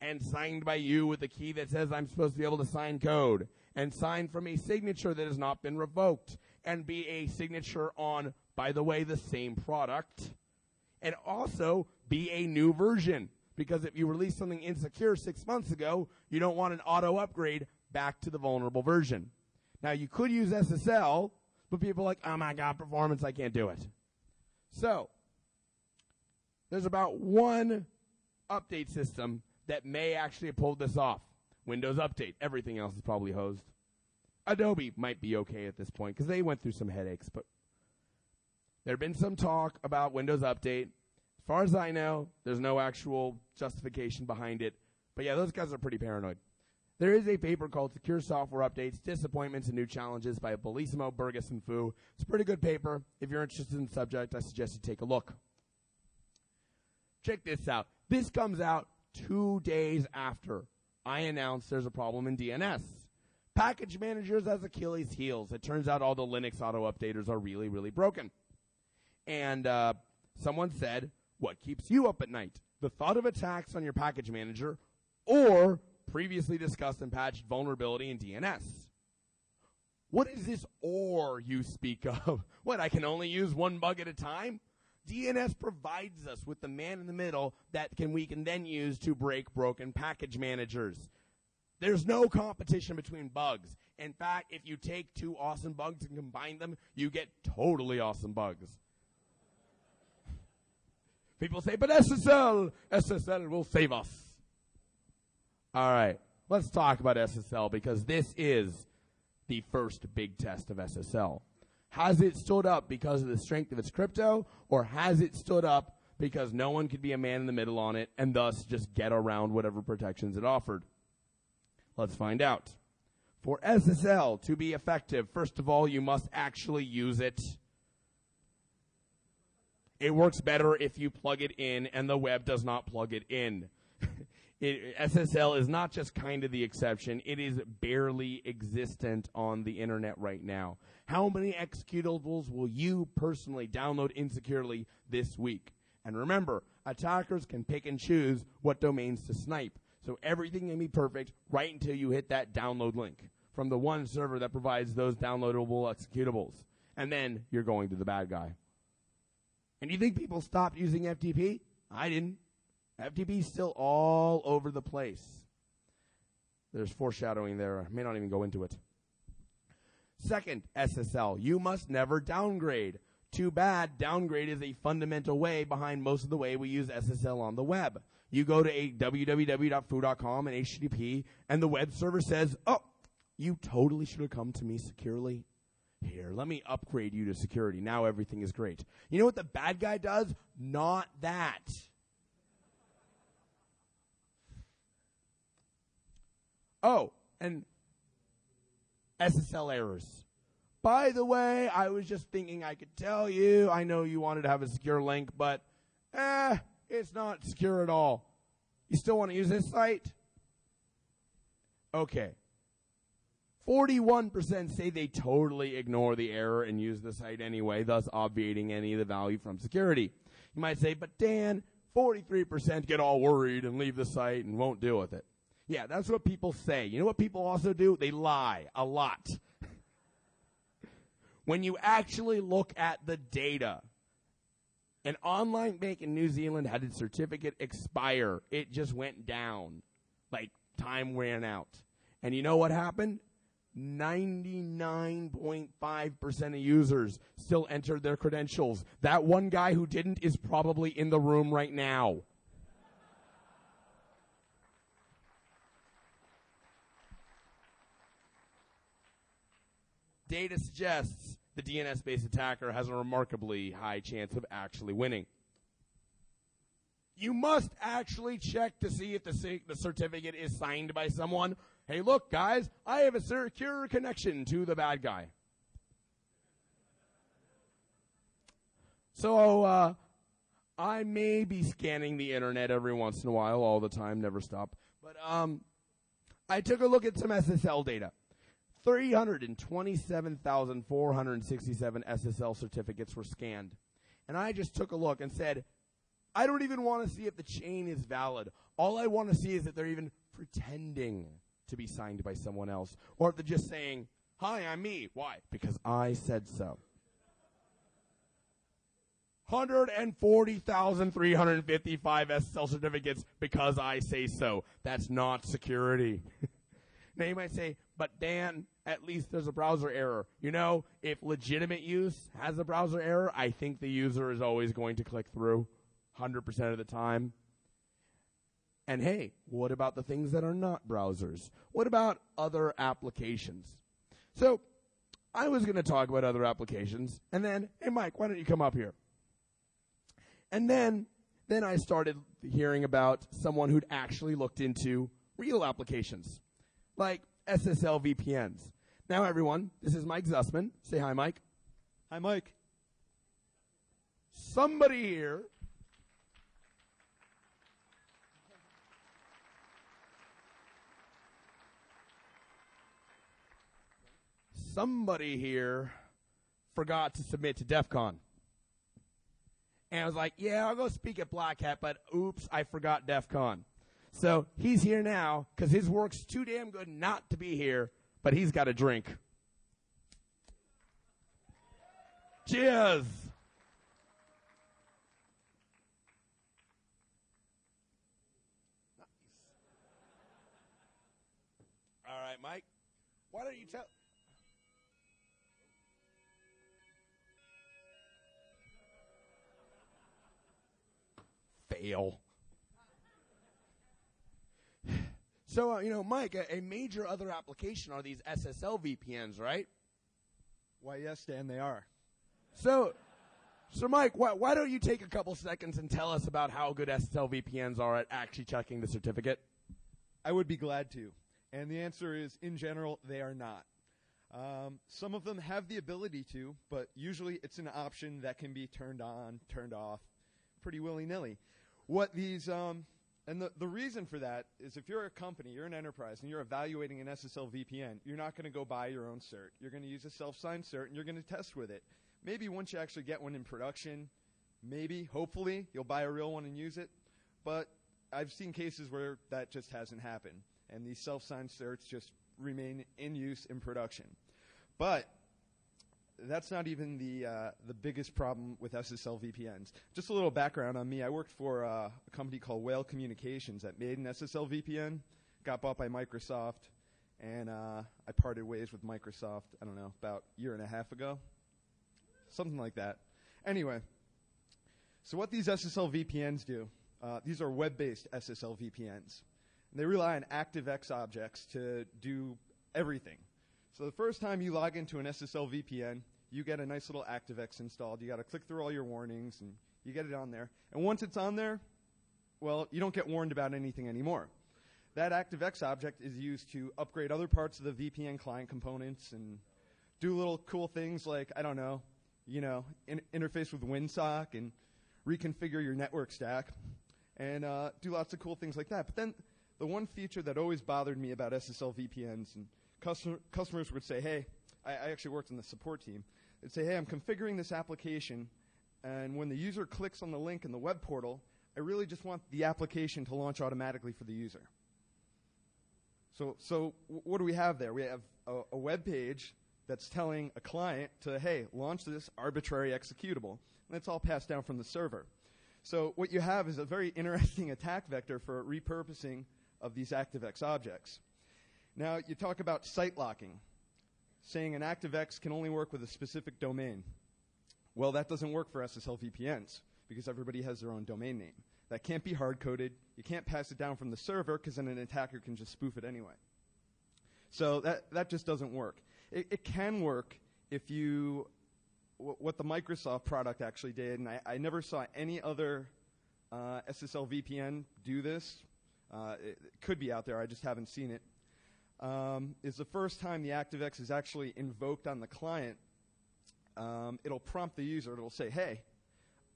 and signed by you with a key that says I'm supposed to be able to sign code and signed from a signature that has not been revoked and be a signature on, by the way, the same product and also be a new version. Because if you release something insecure six months ago, you don't want an auto upgrade back to the vulnerable version. Now you could use SSL, but people are like, oh my god, performance, I can't do it. So, there's about one update system that may actually have pulled this off. Windows Update. Everything else is probably hosed. Adobe might be okay at this point because they went through some headaches, but there had been some talk about Windows Update. As far as I know, there's no actual justification behind it. But yeah, those guys are pretty paranoid. There is a paper called Secure Software Updates, Disappointments and New Challenges by Bellissimo, Burgess, and Fu. It's a pretty good paper. If you're interested in the subject, I suggest you take a look. Check this out. This comes out two days after I announced there's a problem in DNS. Package managers as Achilles' heels. It turns out all the Linux auto updaters are really, really broken. And uh, someone said, What keeps you up at night? The thought of attacks on your package manager or previously discussed and patched vulnerability in DNS. What is this or you speak of? *laughs* What, I can only use one bug at a time? DNS provides us with the man in the middle that can we can then use to break broken package managers. There's no competition between bugs. In fact, if you take two awesome bugs and combine them, you get totally awesome bugs. People say, but SSL, SSL will save us. All right, let's talk about SSL because this is the first big test of SSL. Has it stood up because of the strength of its crypto, or has it stood up because no one could be a man in the middle on it and thus just get around whatever protections it offered? Let's find out. For SSL to be effective, first of all, you must actually use it. It works better if you plug it in and the web does not plug it in. *laughs* it, SSL is not just kind of the exception, it is barely existent on the internet right now. How many executables will you personally download insecurely this week? And remember, attackers can pick and choose what domains to snipe. So everything can be perfect right until you hit that download link from the one server that provides those downloadable executables. And then you're going to the bad guy. And you think people stopped using FTP? I didn't. FTP is still all over the place. There's foreshadowing there. I may not even go into it. Second, SSL. You must never downgrade. Too bad, downgrade is a fundamental way behind most of the way we use SSL on the web. You go to a www.foo.com and HTTP, and the web server says, oh, you totally should have come to me securely. Here, let me upgrade you to security. Now everything is great. You know what the bad guy does? Not that. Oh, and SSL errors. By the way, I was just thinking I could tell you. I know you wanted to have a secure link, but eh, it's not secure at all. You still want to use this site? Okay. 41% say they totally ignore the error and use the site anyway, thus obviating any of the value from security. You might say, but Dan, 43% get all worried and leave the site and won't deal with it. Yeah, that's what people say. You know what people also do? They lie a lot. *laughs* when you actually look at the data, an online bank in New Zealand had its certificate expire. It just went down. Like time ran out. And you know what happened? 99.5% of users still entered their credentials. That one guy who didn't is probably in the room right now. Data suggests the DNS based attacker has a remarkably high chance of actually winning. You must actually check to see if the, the certificate is signed by someone hey, look, guys, I have a secure connection to the bad guy. So, uh, I may be scanning the internet every once in a while, all the time, never stop. But, um, I took a look at some SSL data. 327,467 SSL certificates were scanned. And I just took a look and said, I don't even want to see if the chain is valid. All I want to see is that they're even pretending to be signed by someone else. Or if they're just saying, Hi, I'm me. Why? Because I said so. 140,355 SSL certificates because I say so. That's not security. *laughs* now you might say, but Dan, at least there's a browser error. You know, if legitimate use has a browser error, I think the user is always going to click through 100% of the time. And hey, what about the things that are not browsers? What about other applications? So, I was going to talk about other applications, and then, hey, Mike, why don't you come up here? And then, then I started hearing about someone who'd actually looked into real applications, like SSL VPNs. Now, everyone, this is Mike Zusman. Say hi, Mike. Hi, Mike. Somebody here somebody here forgot to submit to DEF CON. And I was like, yeah, I'll go speak at Black Hat, but oops, I forgot DEF CON. So he's here now because his work's too damn good not to be here, but he's got a drink. Cheers. Nice. All right, Mike. Why don't you tell? Fail. So, uh, you know, Mike, a, a major other application are these SSL VPNs, right? Why, yes, Dan, they are. So, so Mike, why, why don't you take a couple seconds and tell us about how good SSL VPNs are at actually checking the certificate? I would be glad to. And the answer is, in general, they are not. Um, some of them have the ability to, but usually it's an option that can be turned on, turned off, pretty willy nilly. What these, um, and the, the reason for that is if you're a company, you're an enterprise, and you're evaluating an SSL VPN, you're not going to go buy your own cert. You're going to use a self signed cert, and you're going to test with it. Maybe once you actually get one in production, maybe, hopefully, you'll buy a real one and use it. But I've seen cases where that just hasn't happened, and these self signed certs just remain in use in production. But that's not even the uh, the biggest problem with SSL VPNs. Just a little background on me: I worked for uh, a company called Whale Communications that made an SSL VPN, got bought by Microsoft, and uh, I parted ways with Microsoft. I don't know about a year and a half ago, something like that. Anyway, so what these SSL VPNs do? Uh, these are web-based SSL VPNs. And they rely on ActiveX objects to do everything. So the first time you log into an SSL VPN, you get a nice little ActiveX installed. You got to click through all your warnings and you get it on there. And once it's on there, well, you don't get warned about anything anymore. That ActiveX object is used to upgrade other parts of the VPN client components and do little cool things like, I don't know, you know, in- interface with WinSock and reconfigure your network stack and uh, do lots of cool things like that. But then the one feature that always bothered me about SSL VPNs and customer, customers would say, hey, I, I actually worked in the support team. They'd say, hey, I'm configuring this application, and when the user clicks on the link in the web portal, I really just want the application to launch automatically for the user. So, so what do we have there? We have a, a web page that's telling a client to, hey, launch this arbitrary executable. And it's all passed down from the server. So what you have is a very *laughs* interesting attack vector for repurposing of these ActiveX objects. Now, you talk about site locking, saying an ActiveX can only work with a specific domain. Well, that doesn't work for SSL VPNs because everybody has their own domain name. That can't be hard coded. You can't pass it down from the server because then an attacker can just spoof it anyway. So that, that just doesn't work. It, it can work if you, what the Microsoft product actually did, and I, I never saw any other uh, SSL VPN do this. Uh, it, it could be out there, I just haven't seen it um, is the first time the ActiveX is actually invoked on the client, um, it'll prompt the user. It'll say, hey,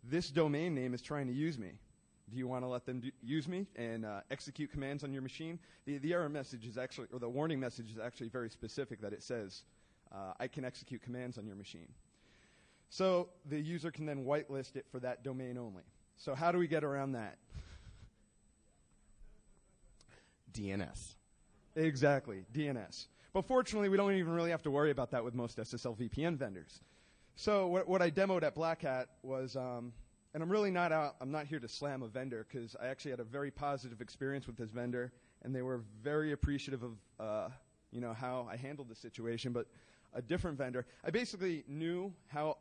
this domain name is trying to use me. Do you want to let them do, use me and uh, execute commands on your machine? The, the error message is actually, or the warning message is actually very specific that it says, uh, I can execute commands on your machine. So the user can then whitelist it for that domain only. So how do we get around that? *laughs* DNS. Exactly, DNS. But fortunately, we don't even really have to worry about that with most SSL VPN vendors. So what, what I demoed at Black Hat was, um, and I'm really not out, I'm not here to slam a vendor because I actually had a very positive experience with this vendor, and they were very appreciative of, uh, you know, how I handled the situation. But a different vendor, I basically knew how,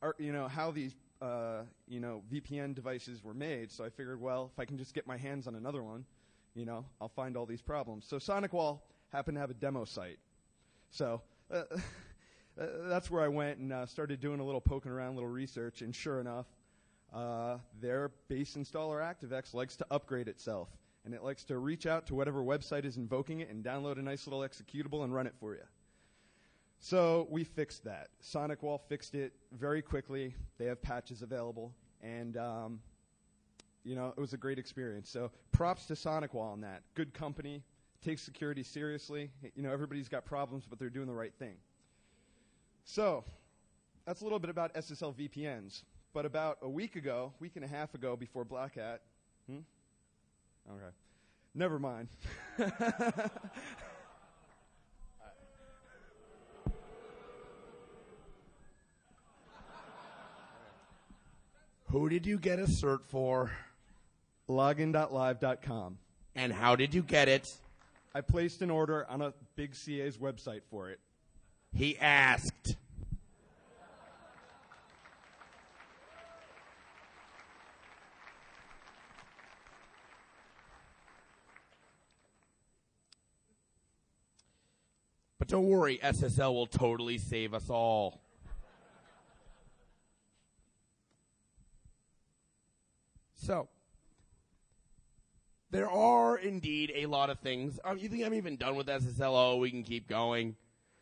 or, you know, how these, uh, you know, VPN devices were made. So I figured, well, if I can just get my hands on another one, you know, I'll find all these problems. So SonicWall happened to have a demo site. So uh, *laughs* uh, that's where I went and uh, started doing a little poking around, a little research, and sure enough, uh, their base installer ActiveX likes to upgrade itself. And it likes to reach out to whatever website is invoking it and download a nice little executable and run it for you. So we fixed that. SonicWall fixed it very quickly. They have patches available. And um, you know, it was a great experience. So props to SonicWall on that. Good company, takes security seriously. You know, everybody's got problems, but they're doing the right thing. So that's a little bit about SSL VPNs. But about a week ago, week and a half ago, before Black Hat, hmm? Okay. Never mind. *laughs* Who did you get a cert for? Login.live.com. And how did you get it? I placed an order on a big CA's website for it. He asked. But don't worry, SSL will totally save us all. So, there are indeed a lot of things. Um, you think I'm even done with SSL? Oh, we can keep going.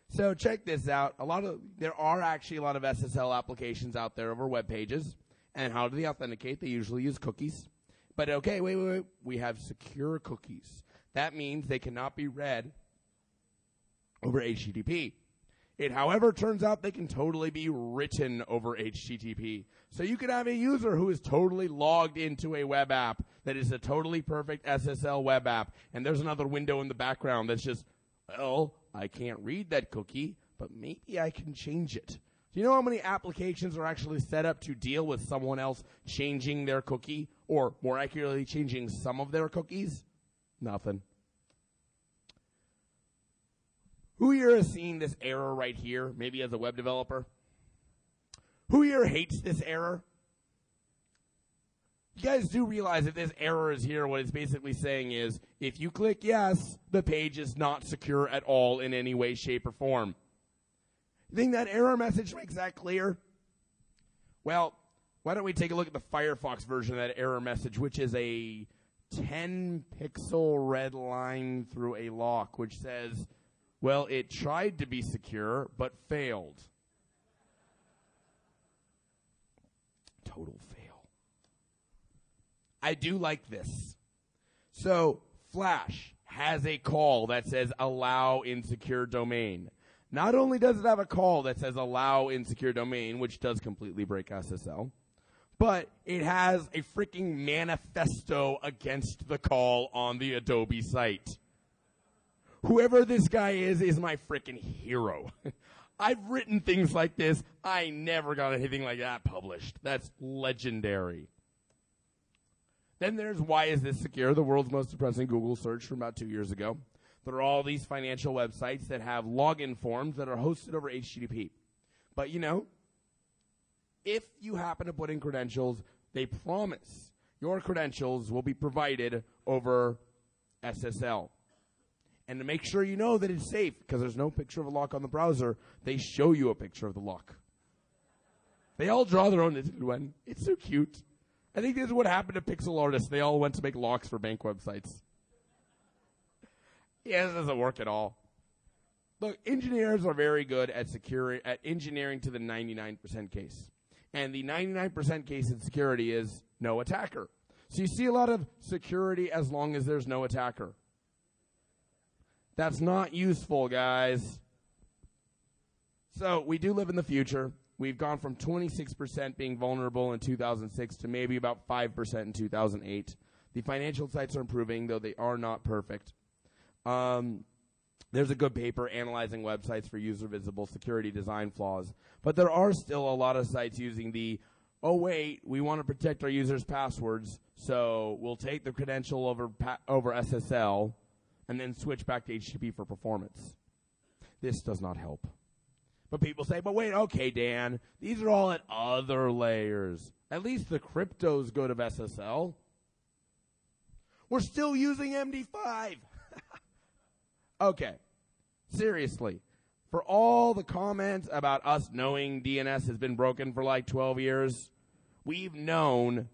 So check this out. A lot of there are actually a lot of SSL applications out there over web pages. And how do they authenticate? They usually use cookies. But okay, wait, wait, wait. We have secure cookies. That means they cannot be read over HTTP. It, however, turns out they can totally be written over HTTP. So you could have a user who is totally logged into a web app that is a totally perfect SSL web app, and there's another window in the background that's just, well, I can't read that cookie, but maybe I can change it. Do you know how many applications are actually set up to deal with someone else changing their cookie, or more accurately, changing some of their cookies? Nothing. Who here has seen this error right here, maybe as a web developer? Who here hates this error? You guys do realize that this error is here. What it's basically saying is if you click yes, the page is not secure at all in any way, shape, or form. You think that error message makes that clear? Well, why don't we take a look at the Firefox version of that error message, which is a 10 pixel red line through a lock, which says, well, it tried to be secure, but failed. Total fail. I do like this. So, Flash has a call that says allow insecure domain. Not only does it have a call that says allow insecure domain, which does completely break SSL, but it has a freaking manifesto against the call on the Adobe site whoever this guy is is my freaking hero. *laughs* I've written things like this. I never got anything like that published. That's legendary. Then there's why is this secure? The world's most depressing Google search from about two years ago. There are all these financial websites that have login forms that are hosted over HTTP. But you know, if you happen to put in credentials, they promise your credentials will be provided over SSL. And to make sure you know that it's safe, because there's no picture of a lock on the browser, they show you a picture of the lock. They all draw their own one. It's so cute. I think this is what happened to pixel artists. They all went to make locks for bank websites. Yeah, this doesn't work at all. Look, engineers are very good at securing at engineering to the 99% case. And the 99% case in security is no attacker. So you see a lot of security as long as there's no attacker. That's not useful, guys. So we do live in the future. We've gone from 26% being vulnerable in 2006 to maybe about 5% in 2008. The financial sites are improving, though they are not perfect. Um, there's a good paper analyzing websites for user visible security design flaws. But there are still a lot of sites using the, oh, wait, we want to protect our users' passwords, so we'll take the credential over, pa- over SSL and then switch back to HTTP for performance. This does not help. But people say, but wait, okay, Dan, these are all at other layers. At least the crypto's good of SSL. We're still using MD5. *laughs* okay, seriously. For all the comments about us knowing DNS has been broken for like 12 years, we've known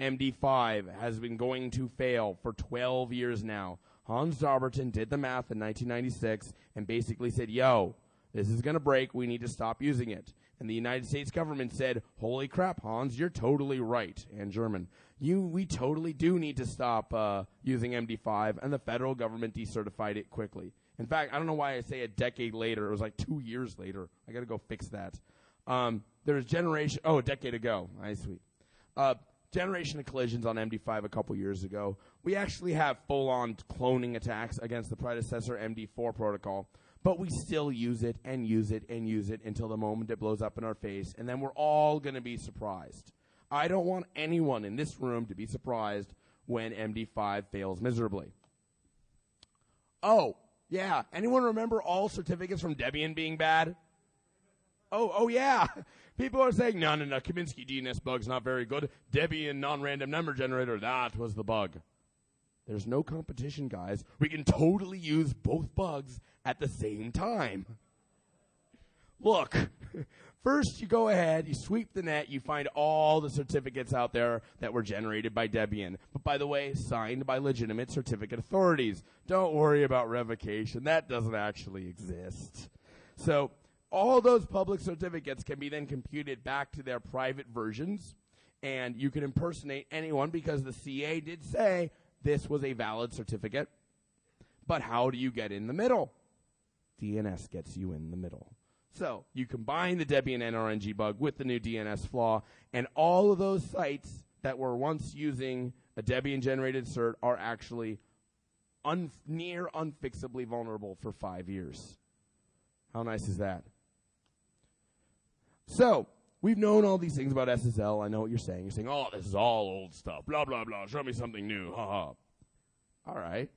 MD5 has been going to fail for 12 years now. Hans Dobbertin did the math in 1996 and basically said, yo, this is going to break. We need to stop using it. And the United States government said, holy crap, Hans, you're totally right. And German, you, we totally do need to stop uh, using MD5. And the federal government decertified it quickly. In fact, I don't know why I say a decade later. It was like two years later. I got to go fix that. Um, was generation, oh, a decade ago. I sweet. Uh, generation of collisions on MD5 a couple years ago, we actually have full on cloning attacks against the predecessor MD4 protocol, but we still use it and use it and use it until the moment it blows up in our face, and then we're all going to be surprised. I don't want anyone in this room to be surprised when MD5 fails miserably. Oh, yeah. Anyone remember all certificates from Debian being bad? Oh, oh yeah. *laughs* People are saying, no, no, no, Kaminsky DNS bug's not very good. Debian non-random number generator, that was the bug. There's no competition, guys. We can totally use both bugs at the same time. Look, *laughs* first you go ahead, you sweep the net, you find all the certificates out there that were generated by Debian. But by the way, signed by legitimate certificate authorities. Don't worry about revocation. That doesn't actually exist. So all those public certificates can be then computed back to their private versions, and you can impersonate anyone because the CA did say this was a valid certificate. But how do you get in the middle? DNS gets you in the middle. So you combine the Debian NRNG bug with the new DNS flaw, and all of those sites that were once using a Debian generated cert are actually un- near unfixably vulnerable for five years. How nice is that? So, we've known all these things about SSL. I know what you're saying. You're saying, oh, this is all old stuff. Blah, blah, blah. Show me something new. Ha ha. All right.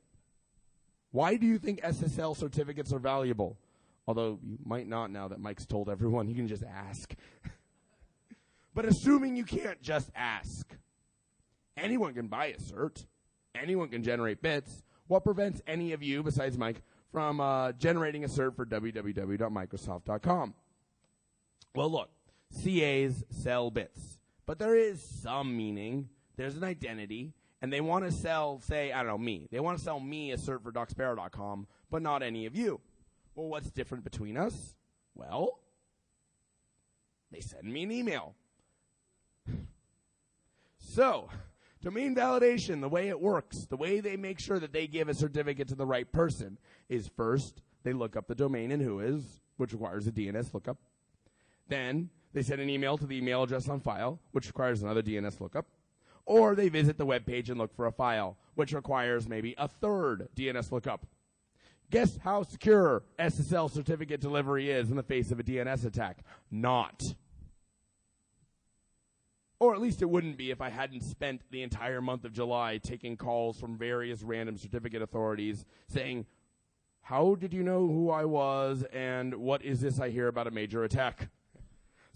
Why do you think SSL certificates are valuable? Although you might not now that Mike's told everyone, you can just ask. *laughs* but assuming you can't just ask, anyone can buy a cert, anyone can generate bits. What prevents any of you, besides Mike, from uh, generating a cert for www.microsoft.com? Well, look, CAs sell bits, but there is some meaning. There's an identity, and they want to sell, say, I don't know, me. They want to sell me a cert for Doxpara.com, but not any of you. Well, what's different between us? Well, they send me an email. *sighs* So, domain validation, the way it works, the way they make sure that they give a certificate to the right person is first, they look up the domain and WHOIS, which requires a DNS lookup. Then they send an email to the email address on file, which requires another DNS lookup. Or they visit the web page and look for a file, which requires maybe a third DNS lookup. Guess how secure SSL certificate delivery is in the face of a DNS attack? Not. Or at least it wouldn't be if I hadn't spent the entire month of July taking calls from various random certificate authorities saying, How did you know who I was and what is this I hear about a major attack?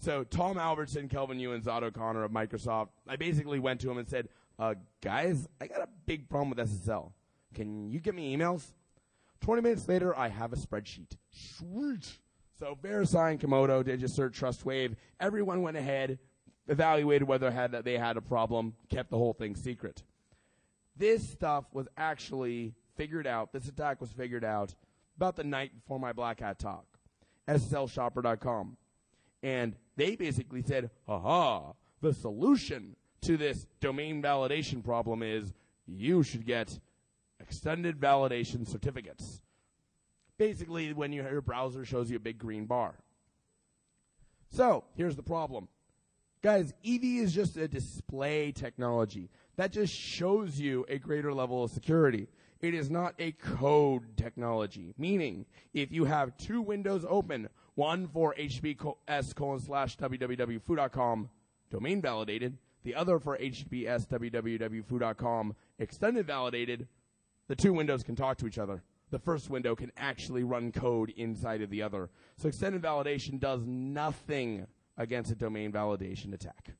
So Tom Albertson, Kelvin Ewan, Zad Connor of Microsoft, I basically went to him and said, uh, guys, I got a big problem with SSL. Can you get me emails? 20 minutes later, I have a spreadsheet. Sweet. So VeriSign, Comodo, DigiCert, TrustWave, everyone went ahead, evaluated whether had, they had a problem, kept the whole thing secret. This stuff was actually figured out, this attack was figured out about the night before my Black Hat talk. SSLshopper.com. And they basically said, aha, the solution to this domain validation problem is you should get extended validation certificates. Basically, when your browser shows you a big green bar. So, here's the problem. Guys, EV is just a display technology. That just shows you a greater level of security. It is not a code technology. Meaning, if you have two windows open, one for HTTPS colon slash www.foo.com domain validated, the other for HBS www.foo.com extended validated, the two windows can talk to each other. The first window can actually run code inside of the other. So extended validation does nothing against a domain validation attack.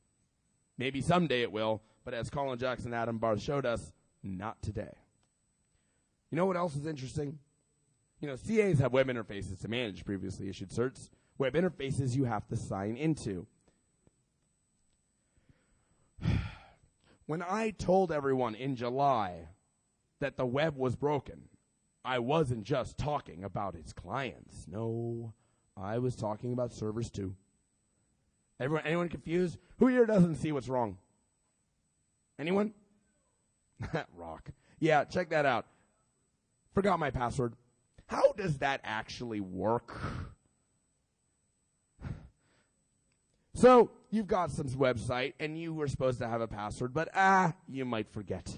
Maybe someday it will, but as Colin Jackson and Adam Barth showed us, not today. You know what else is interesting? You know, CAs have web interfaces to manage previously issued certs. Web interfaces you have to sign into. *sighs* when I told everyone in July that the web was broken, I wasn't just talking about its clients. No, I was talking about servers too. Everyone, anyone confused? Who here doesn't see what's wrong? Anyone? That *laughs* rock. Yeah, check that out. Forgot my password. How does that actually work? So, you've got some website and you were supposed to have a password, but ah, you might forget.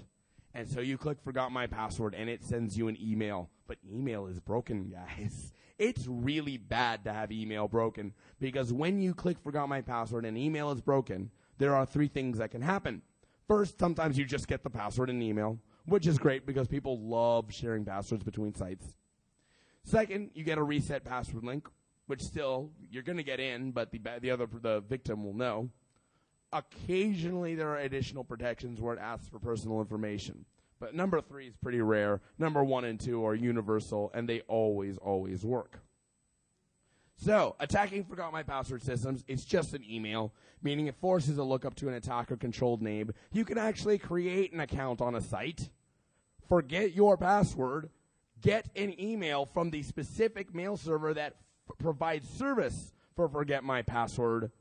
And so you click forgot my password and it sends you an email. But email is broken, guys. It's really bad to have email broken because when you click forgot my password and email is broken, there are three things that can happen. First, sometimes you just get the password in email, which is great because people love sharing passwords between sites. Second, you get a reset password link, which still you're going to get in, but the the other the victim will know. Occasionally, there are additional protections where it asks for personal information. But number three is pretty rare. Number one and two are universal, and they always, always work. So, attacking forgot my password systems is just an email, meaning it forces a lookup to an attacker controlled name. You can actually create an account on a site, forget your password, get an email from the specific mail server that f- provides service for forget my password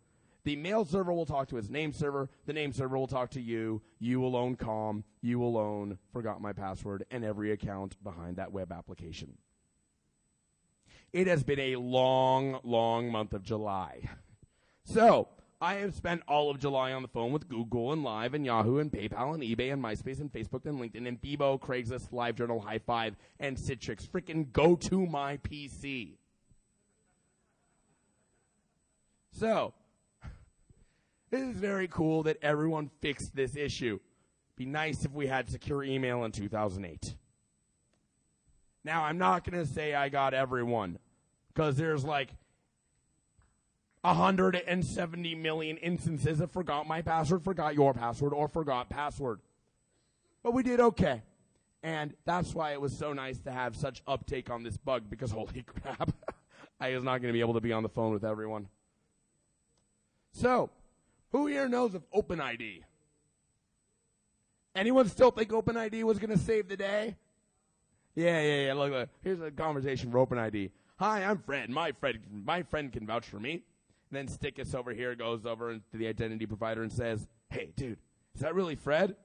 the mail server will talk to its name server. The name server will talk to you. You will own com. You will own forgot my password and every account behind that web application. It has been a long, long month of July. So, I have spent all of July on the phone with Google and Live and Yahoo and PayPal and eBay and MySpace and Facebook and LinkedIn and Bebo, Craigslist, LiveJournal, High Five, and Citrix. Freaking GoToMyPC. So, *laughs* this is very cool that everyone fixed this issue. Be nice if we had secure email in 2008. Now, I'm not going to say I got everyone, because there's like 170 million instances of forgot my password, forgot your password, or forgot password. But we did okay. And that's why it was so nice to have such uptake on this bug, because holy *laughs* crap, I was not going to be able to be on the phone with everyone. So, who here knows of OpenID? Anyone still think OpenID was going to save the day? Yeah, yeah, yeah. Look, look, here's a conversation for OpenID. Hi, I'm Fred. My friend, my friend can vouch for me. And then Stickus over here goes over to the identity provider and says, "Hey, dude, is that really Fred?"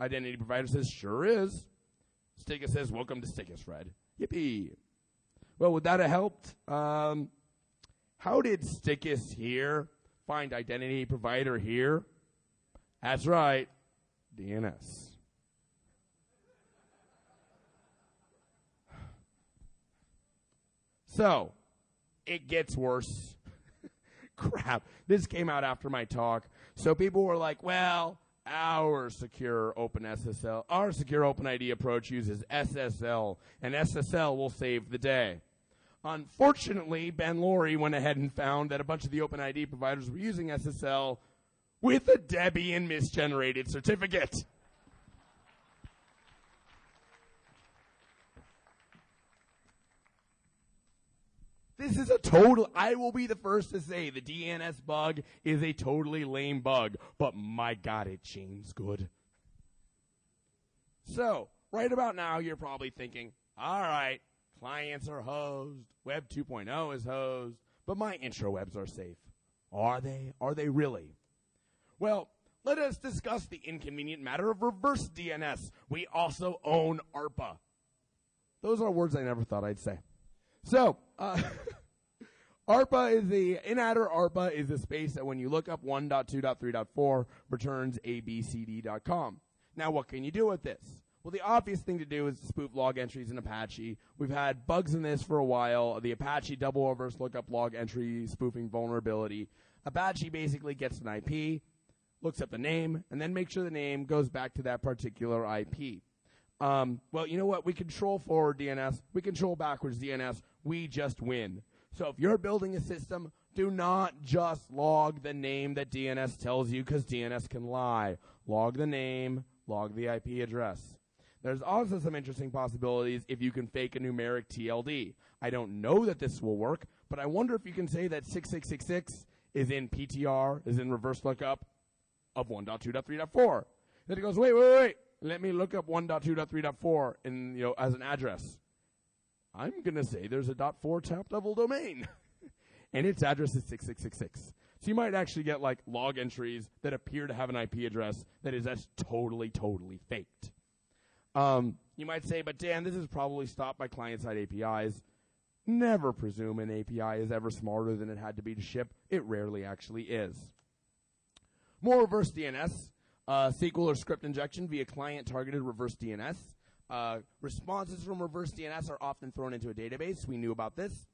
Identity provider says, "Sure is." Stickus says, "Welcome to Stickus, Fred." Yippee! Well, would that have helped? Um, how did Stickus here find identity provider here? That's right, DNS. So, it gets worse. Crap. This came out after my talk. So people were like, well, our secure OpenSSL, our secure OpenID approach uses SSL, and SSL will save the day. Unfortunately, Ben Laurie went ahead and found that a bunch of the OpenID providers were using SSL with a Debian misgenerated certificate. This is a total, I will be the first to say the DNS bug is a totally lame bug, but my god, it changed good. So, right about now, you're probably thinking, alright, clients are hosed, Web 2.0 is hosed, but my intrawebs are safe. Are they? Are they really? Well, let us discuss the inconvenient matter of reverse DNS. We also own ARPA. Those are words I never thought I'd say. So, uh, *laughs* ARPA is the in-addr ARPA is a space that when you look up 1.2.3.4 returns abcd.com. Now, what can you do with this? Well, the obvious thing to do is spoof log entries in Apache. We've had bugs in this for a while. The Apache double reverse lookup log entry spoofing vulnerability. Apache basically gets an IP, looks up the name, and then makes sure the name goes back to that particular IP. Um, well, you know what? We control forward DNS. We control backwards DNS. We just win. So if you're building a system, do not just log the name that DNS tells you because DNS can lie. Log the name, log the IP address. There's also some interesting possibilities if you can fake a numeric TLD. I don't know that this will work, but I wonder if you can say that 6666 is in PTR, is in reverse lookup of 1.2.3.4. Then it goes, wait, wait, wait, let me look up 1.2.3.4 in, you know, as an address. I'm going to say there's a .4 tap double domain. *laughs* and its address is 6666. So you might actually get like log entries that appear to have an IP address that is just totally, totally faked. Um, you might say, but Dan, this is probably stopped by client-side APIs. Never presume an API is ever smarter than it had to be to ship. It rarely actually is. More reverse DNS, uh, SQL or script injection via client targeted reverse DNS. Uh, responses from reverse DNS are often thrown into a database. We knew about this.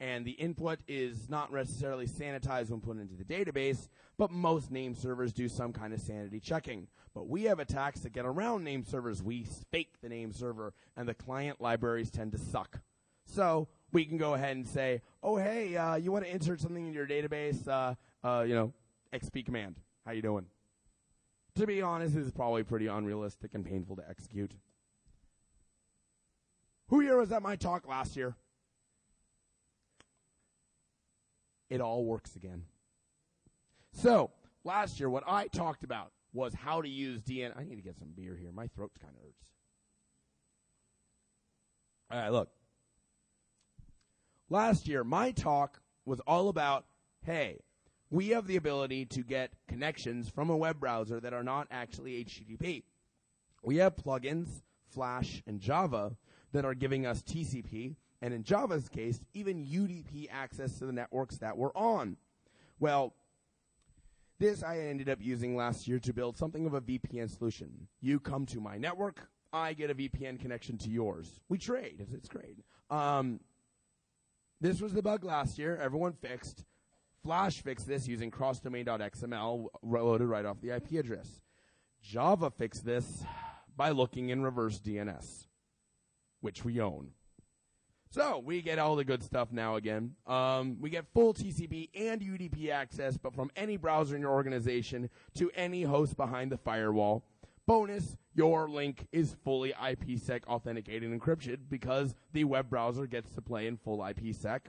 And the input is not necessarily sanitized when put into the database, but most name servers do some kind of sanity checking. But we have attacks that get around name servers. We fake the name server, and the client libraries tend to suck. So we can go ahead and say, oh, hey, uh, you want to insert something in your database, uh, uh, you know, XP command. How you doing? To be honest, this is probably pretty unrealistic and painful to execute. Who here was at my talk last year? It all works again. So, last year, what I talked about was how to use DN. I need to get some beer here. My throat kind of hurts. All right, look. Last year, my talk was all about hey, we have the ability to get connections from a web browser that are not actually HTTP. We have plugins, Flash, and Java that are giving us TCP, and in Java's case, even UDP access to the networks that we're on. Well, this I ended up using last year to build something of a VPN solution. You come to my network, I get a VPN connection to yours. We trade. It's, great. Um, this was the bug last year. Everyone fixed. Flash fixed this using crossdomain.xml loaded right off the IP address. Java fixed this by looking in reverse DNS, which we own. So we get all the good stuff now again. Um, we get full TCP and UDP access, but from any browser in your organization to any host behind the firewall. Bonus, your link is fully IPsec authenticated and encrypted because the web browser gets to play in full IPsec.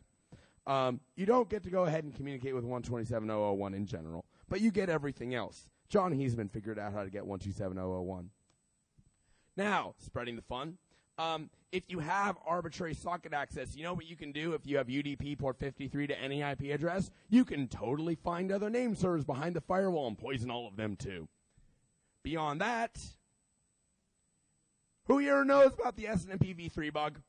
Um, you don't get to go ahead and communicate with 127.001 in general, but you get everything else. John Heasman figured out how to get 127.001. Now, spreading the fun. Um, if you have arbitrary socket access, you know what you can do if you have UDP port 53 to any IP address? You can totally find other name servers behind the firewall and poison all of them too. Beyond that, who here knows about the SNMP v3 bug?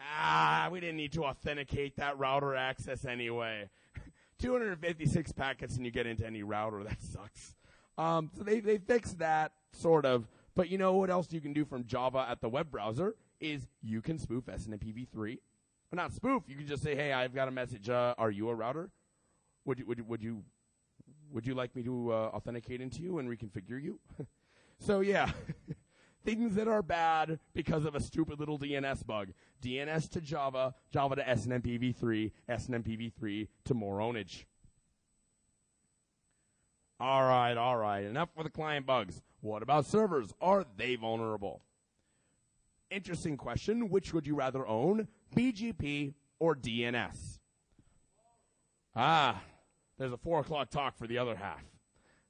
Ah, we didn't need to authenticate that router access anyway. *laughs* 256 packets and you get into any router. That sucks. Um, so they, they fixed that, sort of. But you know what else you can do from Java at the web browser is you can spoof SNMPv3. Well, not spoof. You can just say, "Hey, I've got a message. Uh, are you a router? Would you would would you would you like me to uh, authenticate into you and reconfigure you?" *laughs* so yeah, *laughs* things that are bad because of a stupid little DNS bug. DNS to Java, Java to SNMPv3, SNMPv3 to more ownage. All right, all right. Enough with the client bugs. What about servers? Are they vulnerable? Interesting question. Which would you rather own, BGP or DNS? Ah, there's a four o'clock talk for the other half.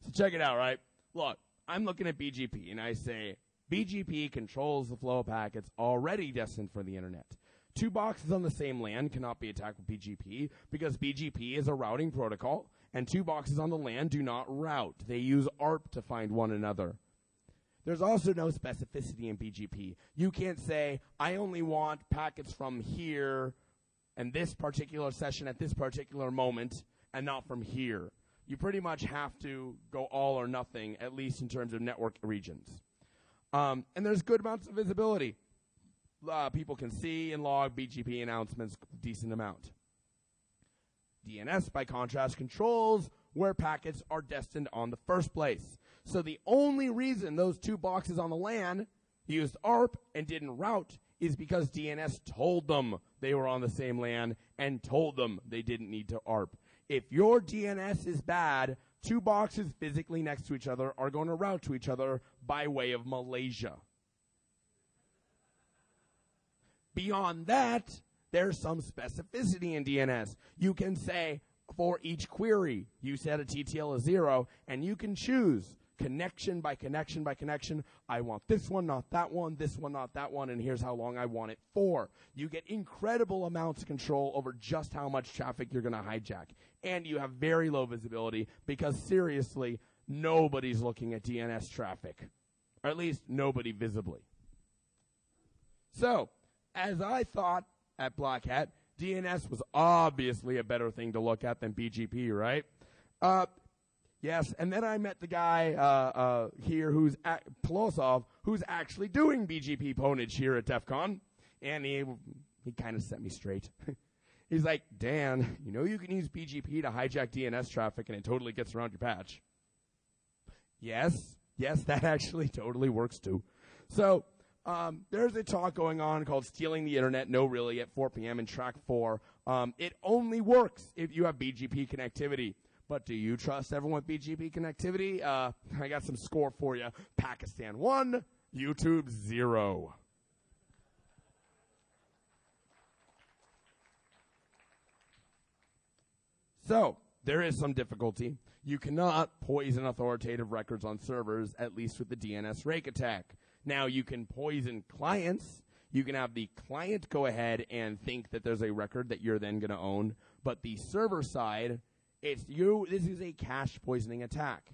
So check it out, right? Look, I'm looking at BGP and I say BGP controls the flow of packets already destined for the internet. Two boxes on the same LAN cannot be attacked with BGP because BGP is a routing protocol and two boxes on the LAN do not route. They use ARP to find one another. There's also no specificity in BGP. You can't say, I only want packets from here and this particular session at this particular moment and not from here. You pretty much have to go all or nothing, at least in terms of network regions. Um, and there's good amounts of visibility. Uh, people can see and log BGP announcements decent amount. DNS, by contrast, controls where packets are destined on the first place. So the only reason those two boxes on the LAN used ARP and didn't route is because DNS told them they were on the same LAN and told them they didn't need to ARP. If your DNS is bad, two boxes physically next to each other are going to route to each other by way of Malaysia. Beyond that, there's some specificity in DNS. You can say for each query, you set a TTL of zero, and you can choose connection by connection by connection. I want this one, not that one, this one, not that one, and here's how long I want it for. You get incredible amounts of control over just how much traffic you're going to hijack. And you have very low visibility because seriously, nobody's looking at DNS traffic. Or at least nobody visibly. So, as I thought at Black Hat, DNS was obviously a better thing to look at than BGP, right? Uh, Yes, and then I met the guy uh, uh, here who's at Pilosov, who's actually doing BGP ponage here at DEF CON, and he he kind of set me straight. *laughs* He's like, Dan, you know you can use BGP to hijack DNS traffic, and it totally gets around your patch. Yes, yes, that *laughs* actually totally works too. So um, there's a talk going on called "Stealing the Internet." No, really, at 4 p.m. in Track Four. Um, it only works if you have BGP connectivity. But do you trust everyone with BGP connectivity? Uh, I got some score for you. Pakistan one, YouTube zero. So there is some difficulty. You cannot poison authoritative records on servers, at least with the DNS rake attack. Now you can poison clients. You can have the client go ahead and think that there's a record that you're then going to own, but the server side, it's you. This is a cache poisoning attack.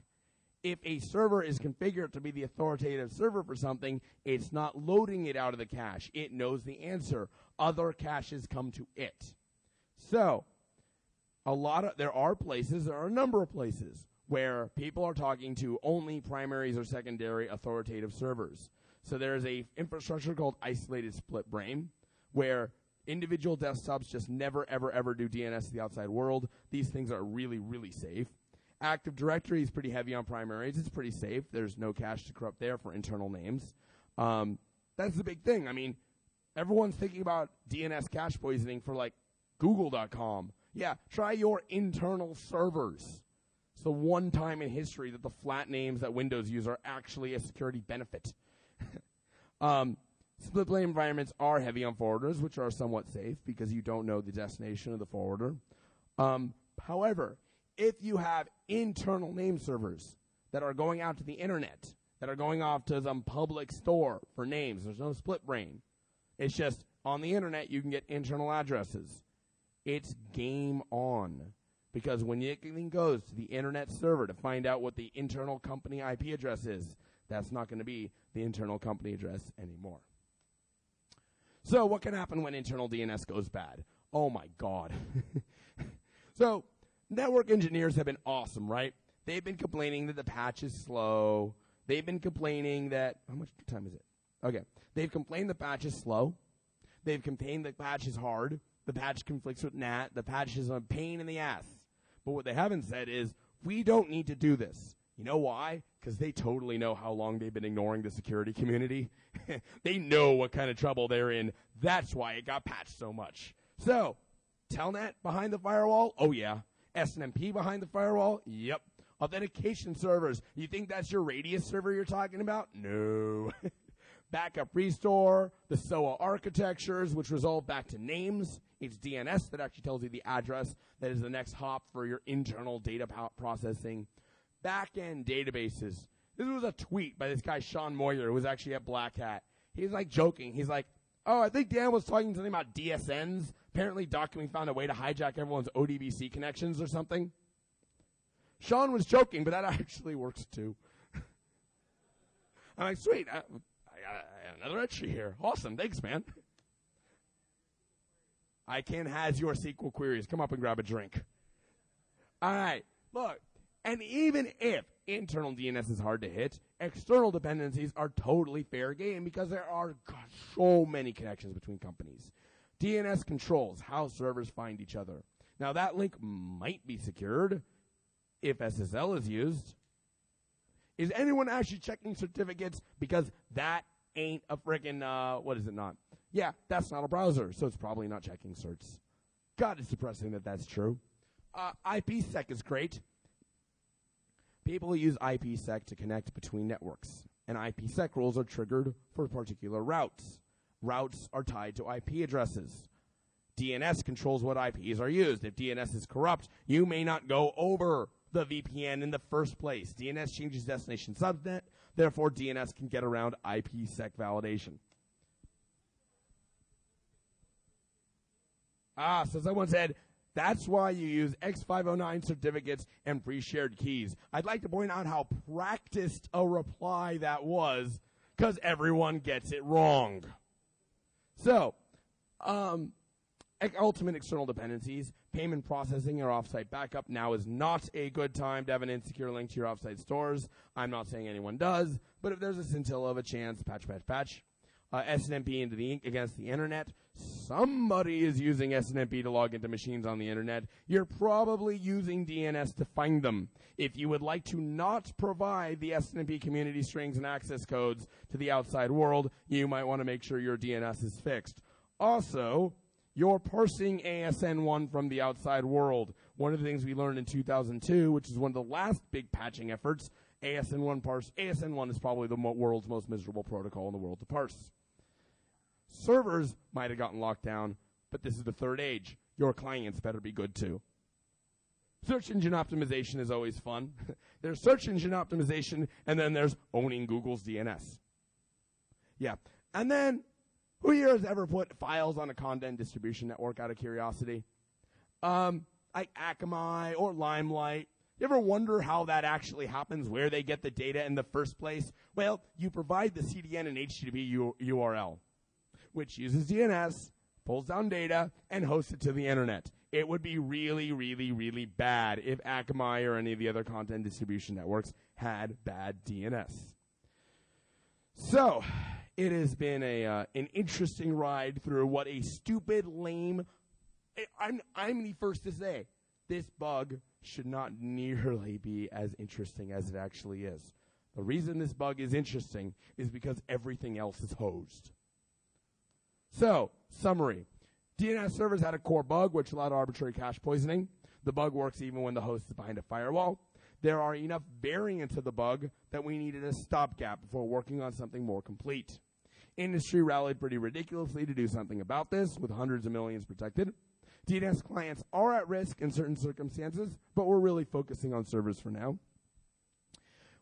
If a server is configured to be the authoritative server for something, it's not loading it out of the cache. It knows the answer. Other caches come to it. So, a lot of there are places, there are a number of places where people are talking to only primaries or secondary authoritative servers. So there is a infrastructure called isolated split brain where individual desktops just never ever ever do DNS to the outside world. These things are really really safe. Active Directory is pretty heavy on primaries. It's pretty safe. There's no cache to corrupt there for internal names. Um, that's the big thing. I mean, everyone's thinking about DNS cache poisoning for like Google.com. Yeah, try your internal servers. It's the one time in history that the flat names that Windows use are actually a security benefit. *laughs* um, split brain environments are heavy on forwarders, which are somewhat safe because you don't know the destination of the forwarder. Um, however, if you have internal name servers that are going out to the internet, that are going off to some public store for names, there's no split brain. It's just on the internet you can get internal addresses. It's game on. Because when anything goes to the internet server to find out what the internal company IP address is, that's not going to be the internal company address anymore. So, what can happen when internal DNS goes bad? Oh my God. *laughs* so, network engineers have been awesome, right? They've been complaining that the patch is slow. They've been complaining that. How much time is it? Okay. They've complained the patch is slow. They've complained the patch is hard. The patch conflicts with NAT. The patch is a pain in the ass. But what they haven't said is, we don't need to do this. You know why? Because they totally know how long they've been ignoring the security community. *laughs* they know what kind of trouble they're in. That's why it got patched so much. So, Telnet behind the firewall? Oh yeah. SNMP behind the firewall? Yep. Authentication servers. You think that's your radius server you're talking about? No. *laughs* Backup restore, the SOA architectures, which resolve back to names. It's DNS that actually tells you the address that is the next hop for your internal data processing. Back-end databases. This was a tweet by this guy, Shawn Moyer, who was actually at Black Hat. He's like joking. He's like, oh, I think Dan was talking something about DSNs. Apparently, Document found a way to hijack everyone's ODBC connections or something. Shawn was joking, but that *laughs* actually works too. I'm like, sweet, I, I another entry here. Awesome, thanks, man. I can has your SQL queries. Come up and grab a drink. All right, look, and even if internal DNS is hard to hit, external dependencies are totally fair game because there are so many connections between companies. DNS controls how servers find each other. Now that link might be secured if SSL is used. Is anyone actually checking certificates? Because that ain't a freaking, uh, what is it not? Yeah, that's not a browser, so it's probably not checking certs. God, it's depressing that that's true. Uh, IPsec is great. People use IPsec to connect between networks, and IPsec rules are triggered for particular routes. Routes are tied to IP addresses. DNS controls what IPs are used. If DNS is corrupt, you may not go over the VPN in the first place. DNS changes destination subnet, therefore DNS can get around IPsec validation. Ah, so someone said, that's why you use X509 certificates and pre-shared keys. I'd like to point out how practiced a reply that was, because everyone gets it wrong. So, um, ultimate external dependencies, payment processing or offsite backup. Now is not a good time to have an insecure link to your offsite stores. I'm not saying anyone does, but if there's a scintilla of a chance, patch, patch, patch. Uh, SNMP into the against the internet. Somebody is using SNMP to log into machines on the internet. You're probably using DNS to find them. If you would like to not provide the SNMP community strings and access codes to the outside world, you might want to make sure your DNS is fixed. Also, you're parsing ASN1 from the outside world. One of the things we learned in 2002, which is one of the last big patching efforts, ASN1 parse. ASN1 is probably the mo- world's most miserable protocol in the world to parse. Servers might have gotten locked down, but this is the third age. Your clients better be good too. Search engine optimization is always fun. *laughs* there's search engine optimization, and then there's owning Google's DNS. Yeah. And then, who here has ever put files on a content distribution network out of curiosity? Um, like Akamai or Limelight. You ever wonder how that actually happens, where they get the data in the first place? Well, you provide the CDN and HTTP URL which uses DNS, pulls down data, and hosts it to the internet. It would be really, really, really bad if Akamai or any of the other content distribution networks had bad DNS. So, it has been a uh, an interesting ride through what a stupid, lame. I'm I'm the first to say this bug should not nearly be as interesting as it actually is. The reason this bug is interesting is because everything else is hosed. So, summary. DNS servers had a core bug which allowed arbitrary cache poisoning. The bug works even when the host is behind a firewall. There are enough variants of the bug that we needed a stopgap before working on something more complete. Industry rallied pretty ridiculously to do something about this, with hundreds of millions protected. DNS clients are at risk in certain circumstances, but we're really focusing on servers for now.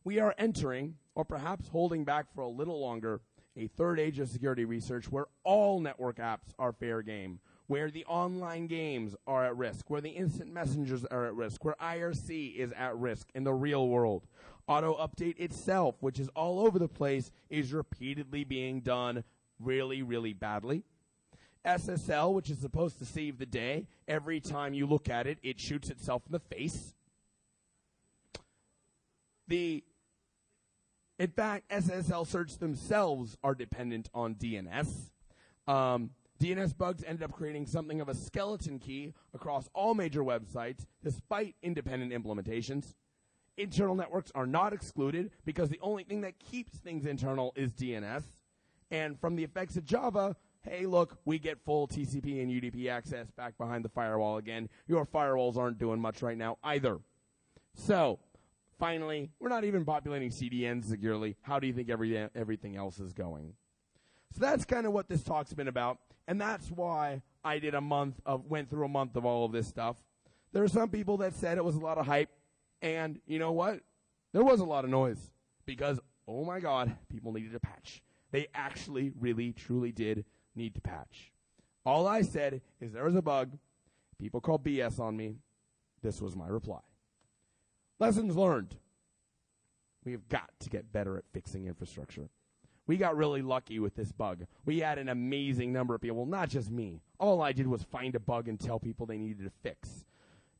We are entering, or perhaps holding back for a little longer, a third age of security research where all network apps are fair game, where the online games are at risk, where the instant messengers are at risk, where IRC is at risk in the real world. Auto update itself, which is all over the place, is repeatedly being done really, really badly. SSL, which is supposed to save the day, every time you look at it, it shoots itself in the face. The in fact, SSL certs themselves are dependent on DNS. Um, DNS bugs ended up creating something of a skeleton key across all major websites, despite independent implementations. Internal networks are not excluded because the only thing that keeps things internal is DNS. And from the effects of Java, hey, look, we get full TCP and UDP access back behind the firewall again. Your firewalls aren't doing much right now either. So, Finally, we're not even populating CDNs securely. How do you think every, everything else is going? So that's kind of what this talk's been about, and that's why I did a month of went through a month of all of this stuff. There are some people that said it was a lot of hype, and you know what? There was a lot of noise because oh my god, people needed a patch. They actually, really, truly did need to patch. All I said is there was a bug. People called BS on me. This was my reply. Lessons learned. We have got to get better at fixing infrastructure. We got really lucky with this bug. We had an amazing number of people, not just me. All I did was find a bug and tell people they needed to fix.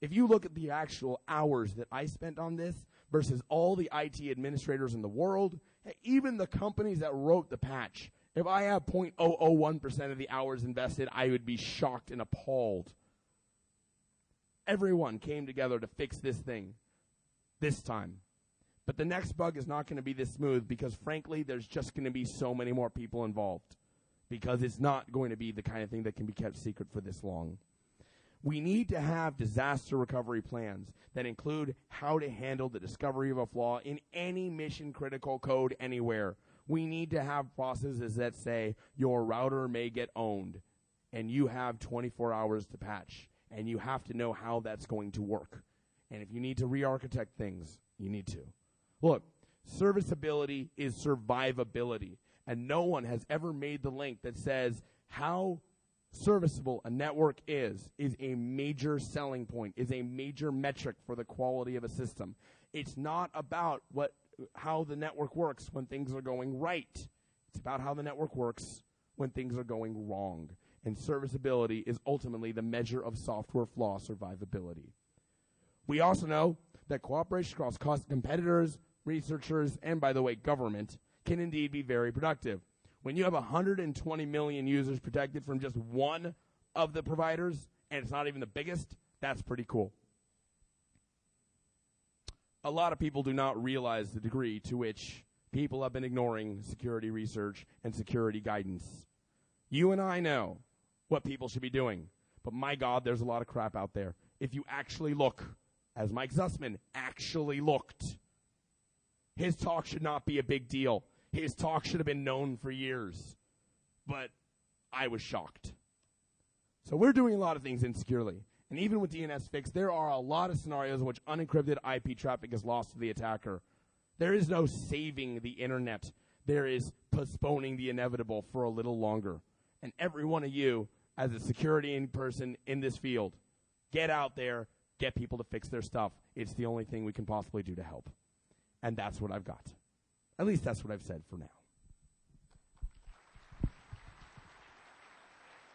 If you look at the actual hours that I spent on this versus all the IT administrators in the world, even the companies that wrote the patch, if I have 0.001% of the hours invested, I would be shocked and appalled. Everyone came together to fix this thing this time. But the next bug is not going to be this smooth because, frankly, there's just going to be so many more people involved because it's not going to be the kind of thing that can be kept secret for this long. We need to have disaster recovery plans that include how to handle the discovery of a flaw in any mission critical code anywhere. We need to have processes that say your router may get owned and you have 24 hours to patch and you have to know how that's going to work. And if you need to re architect things, you need to. Look, serviceability is survivability. And no one has ever made the link that says how serviceable a network is, is a major selling point, is a major metric for the quality of a system. It's not about what, how the network works when things are going right. It's about how the network works when things are going wrong. and serviceability is ultimately the measure of software flaw survivability. We also know that cooperation across cost competitors, researchers, and by the way, government can indeed be very productive. When you have 120 million users protected from just one of the providers, and it's not even the biggest, that's pretty cool. A lot of people do not realize the degree to which people have been ignoring security research and security guidance. You and I know what people should be doing, but my God, there's a lot of crap out there. If you actually look, as Mike Zusman actually looked, his talk should not be a big deal. His talk should have been known for years. But I was shocked. So we're doing a lot of things insecurely. And even with DNS fix, there are a lot of scenarios in which unencrypted IP traffic is lost to the attacker. There is no saving the internet. There is postponing the inevitable for a little longer. And every one of you, as a security person in this field, get out there, get people to fix their stuff. It's the only thing we can possibly do to help. And that's what I've got. At least that's what I've said for now.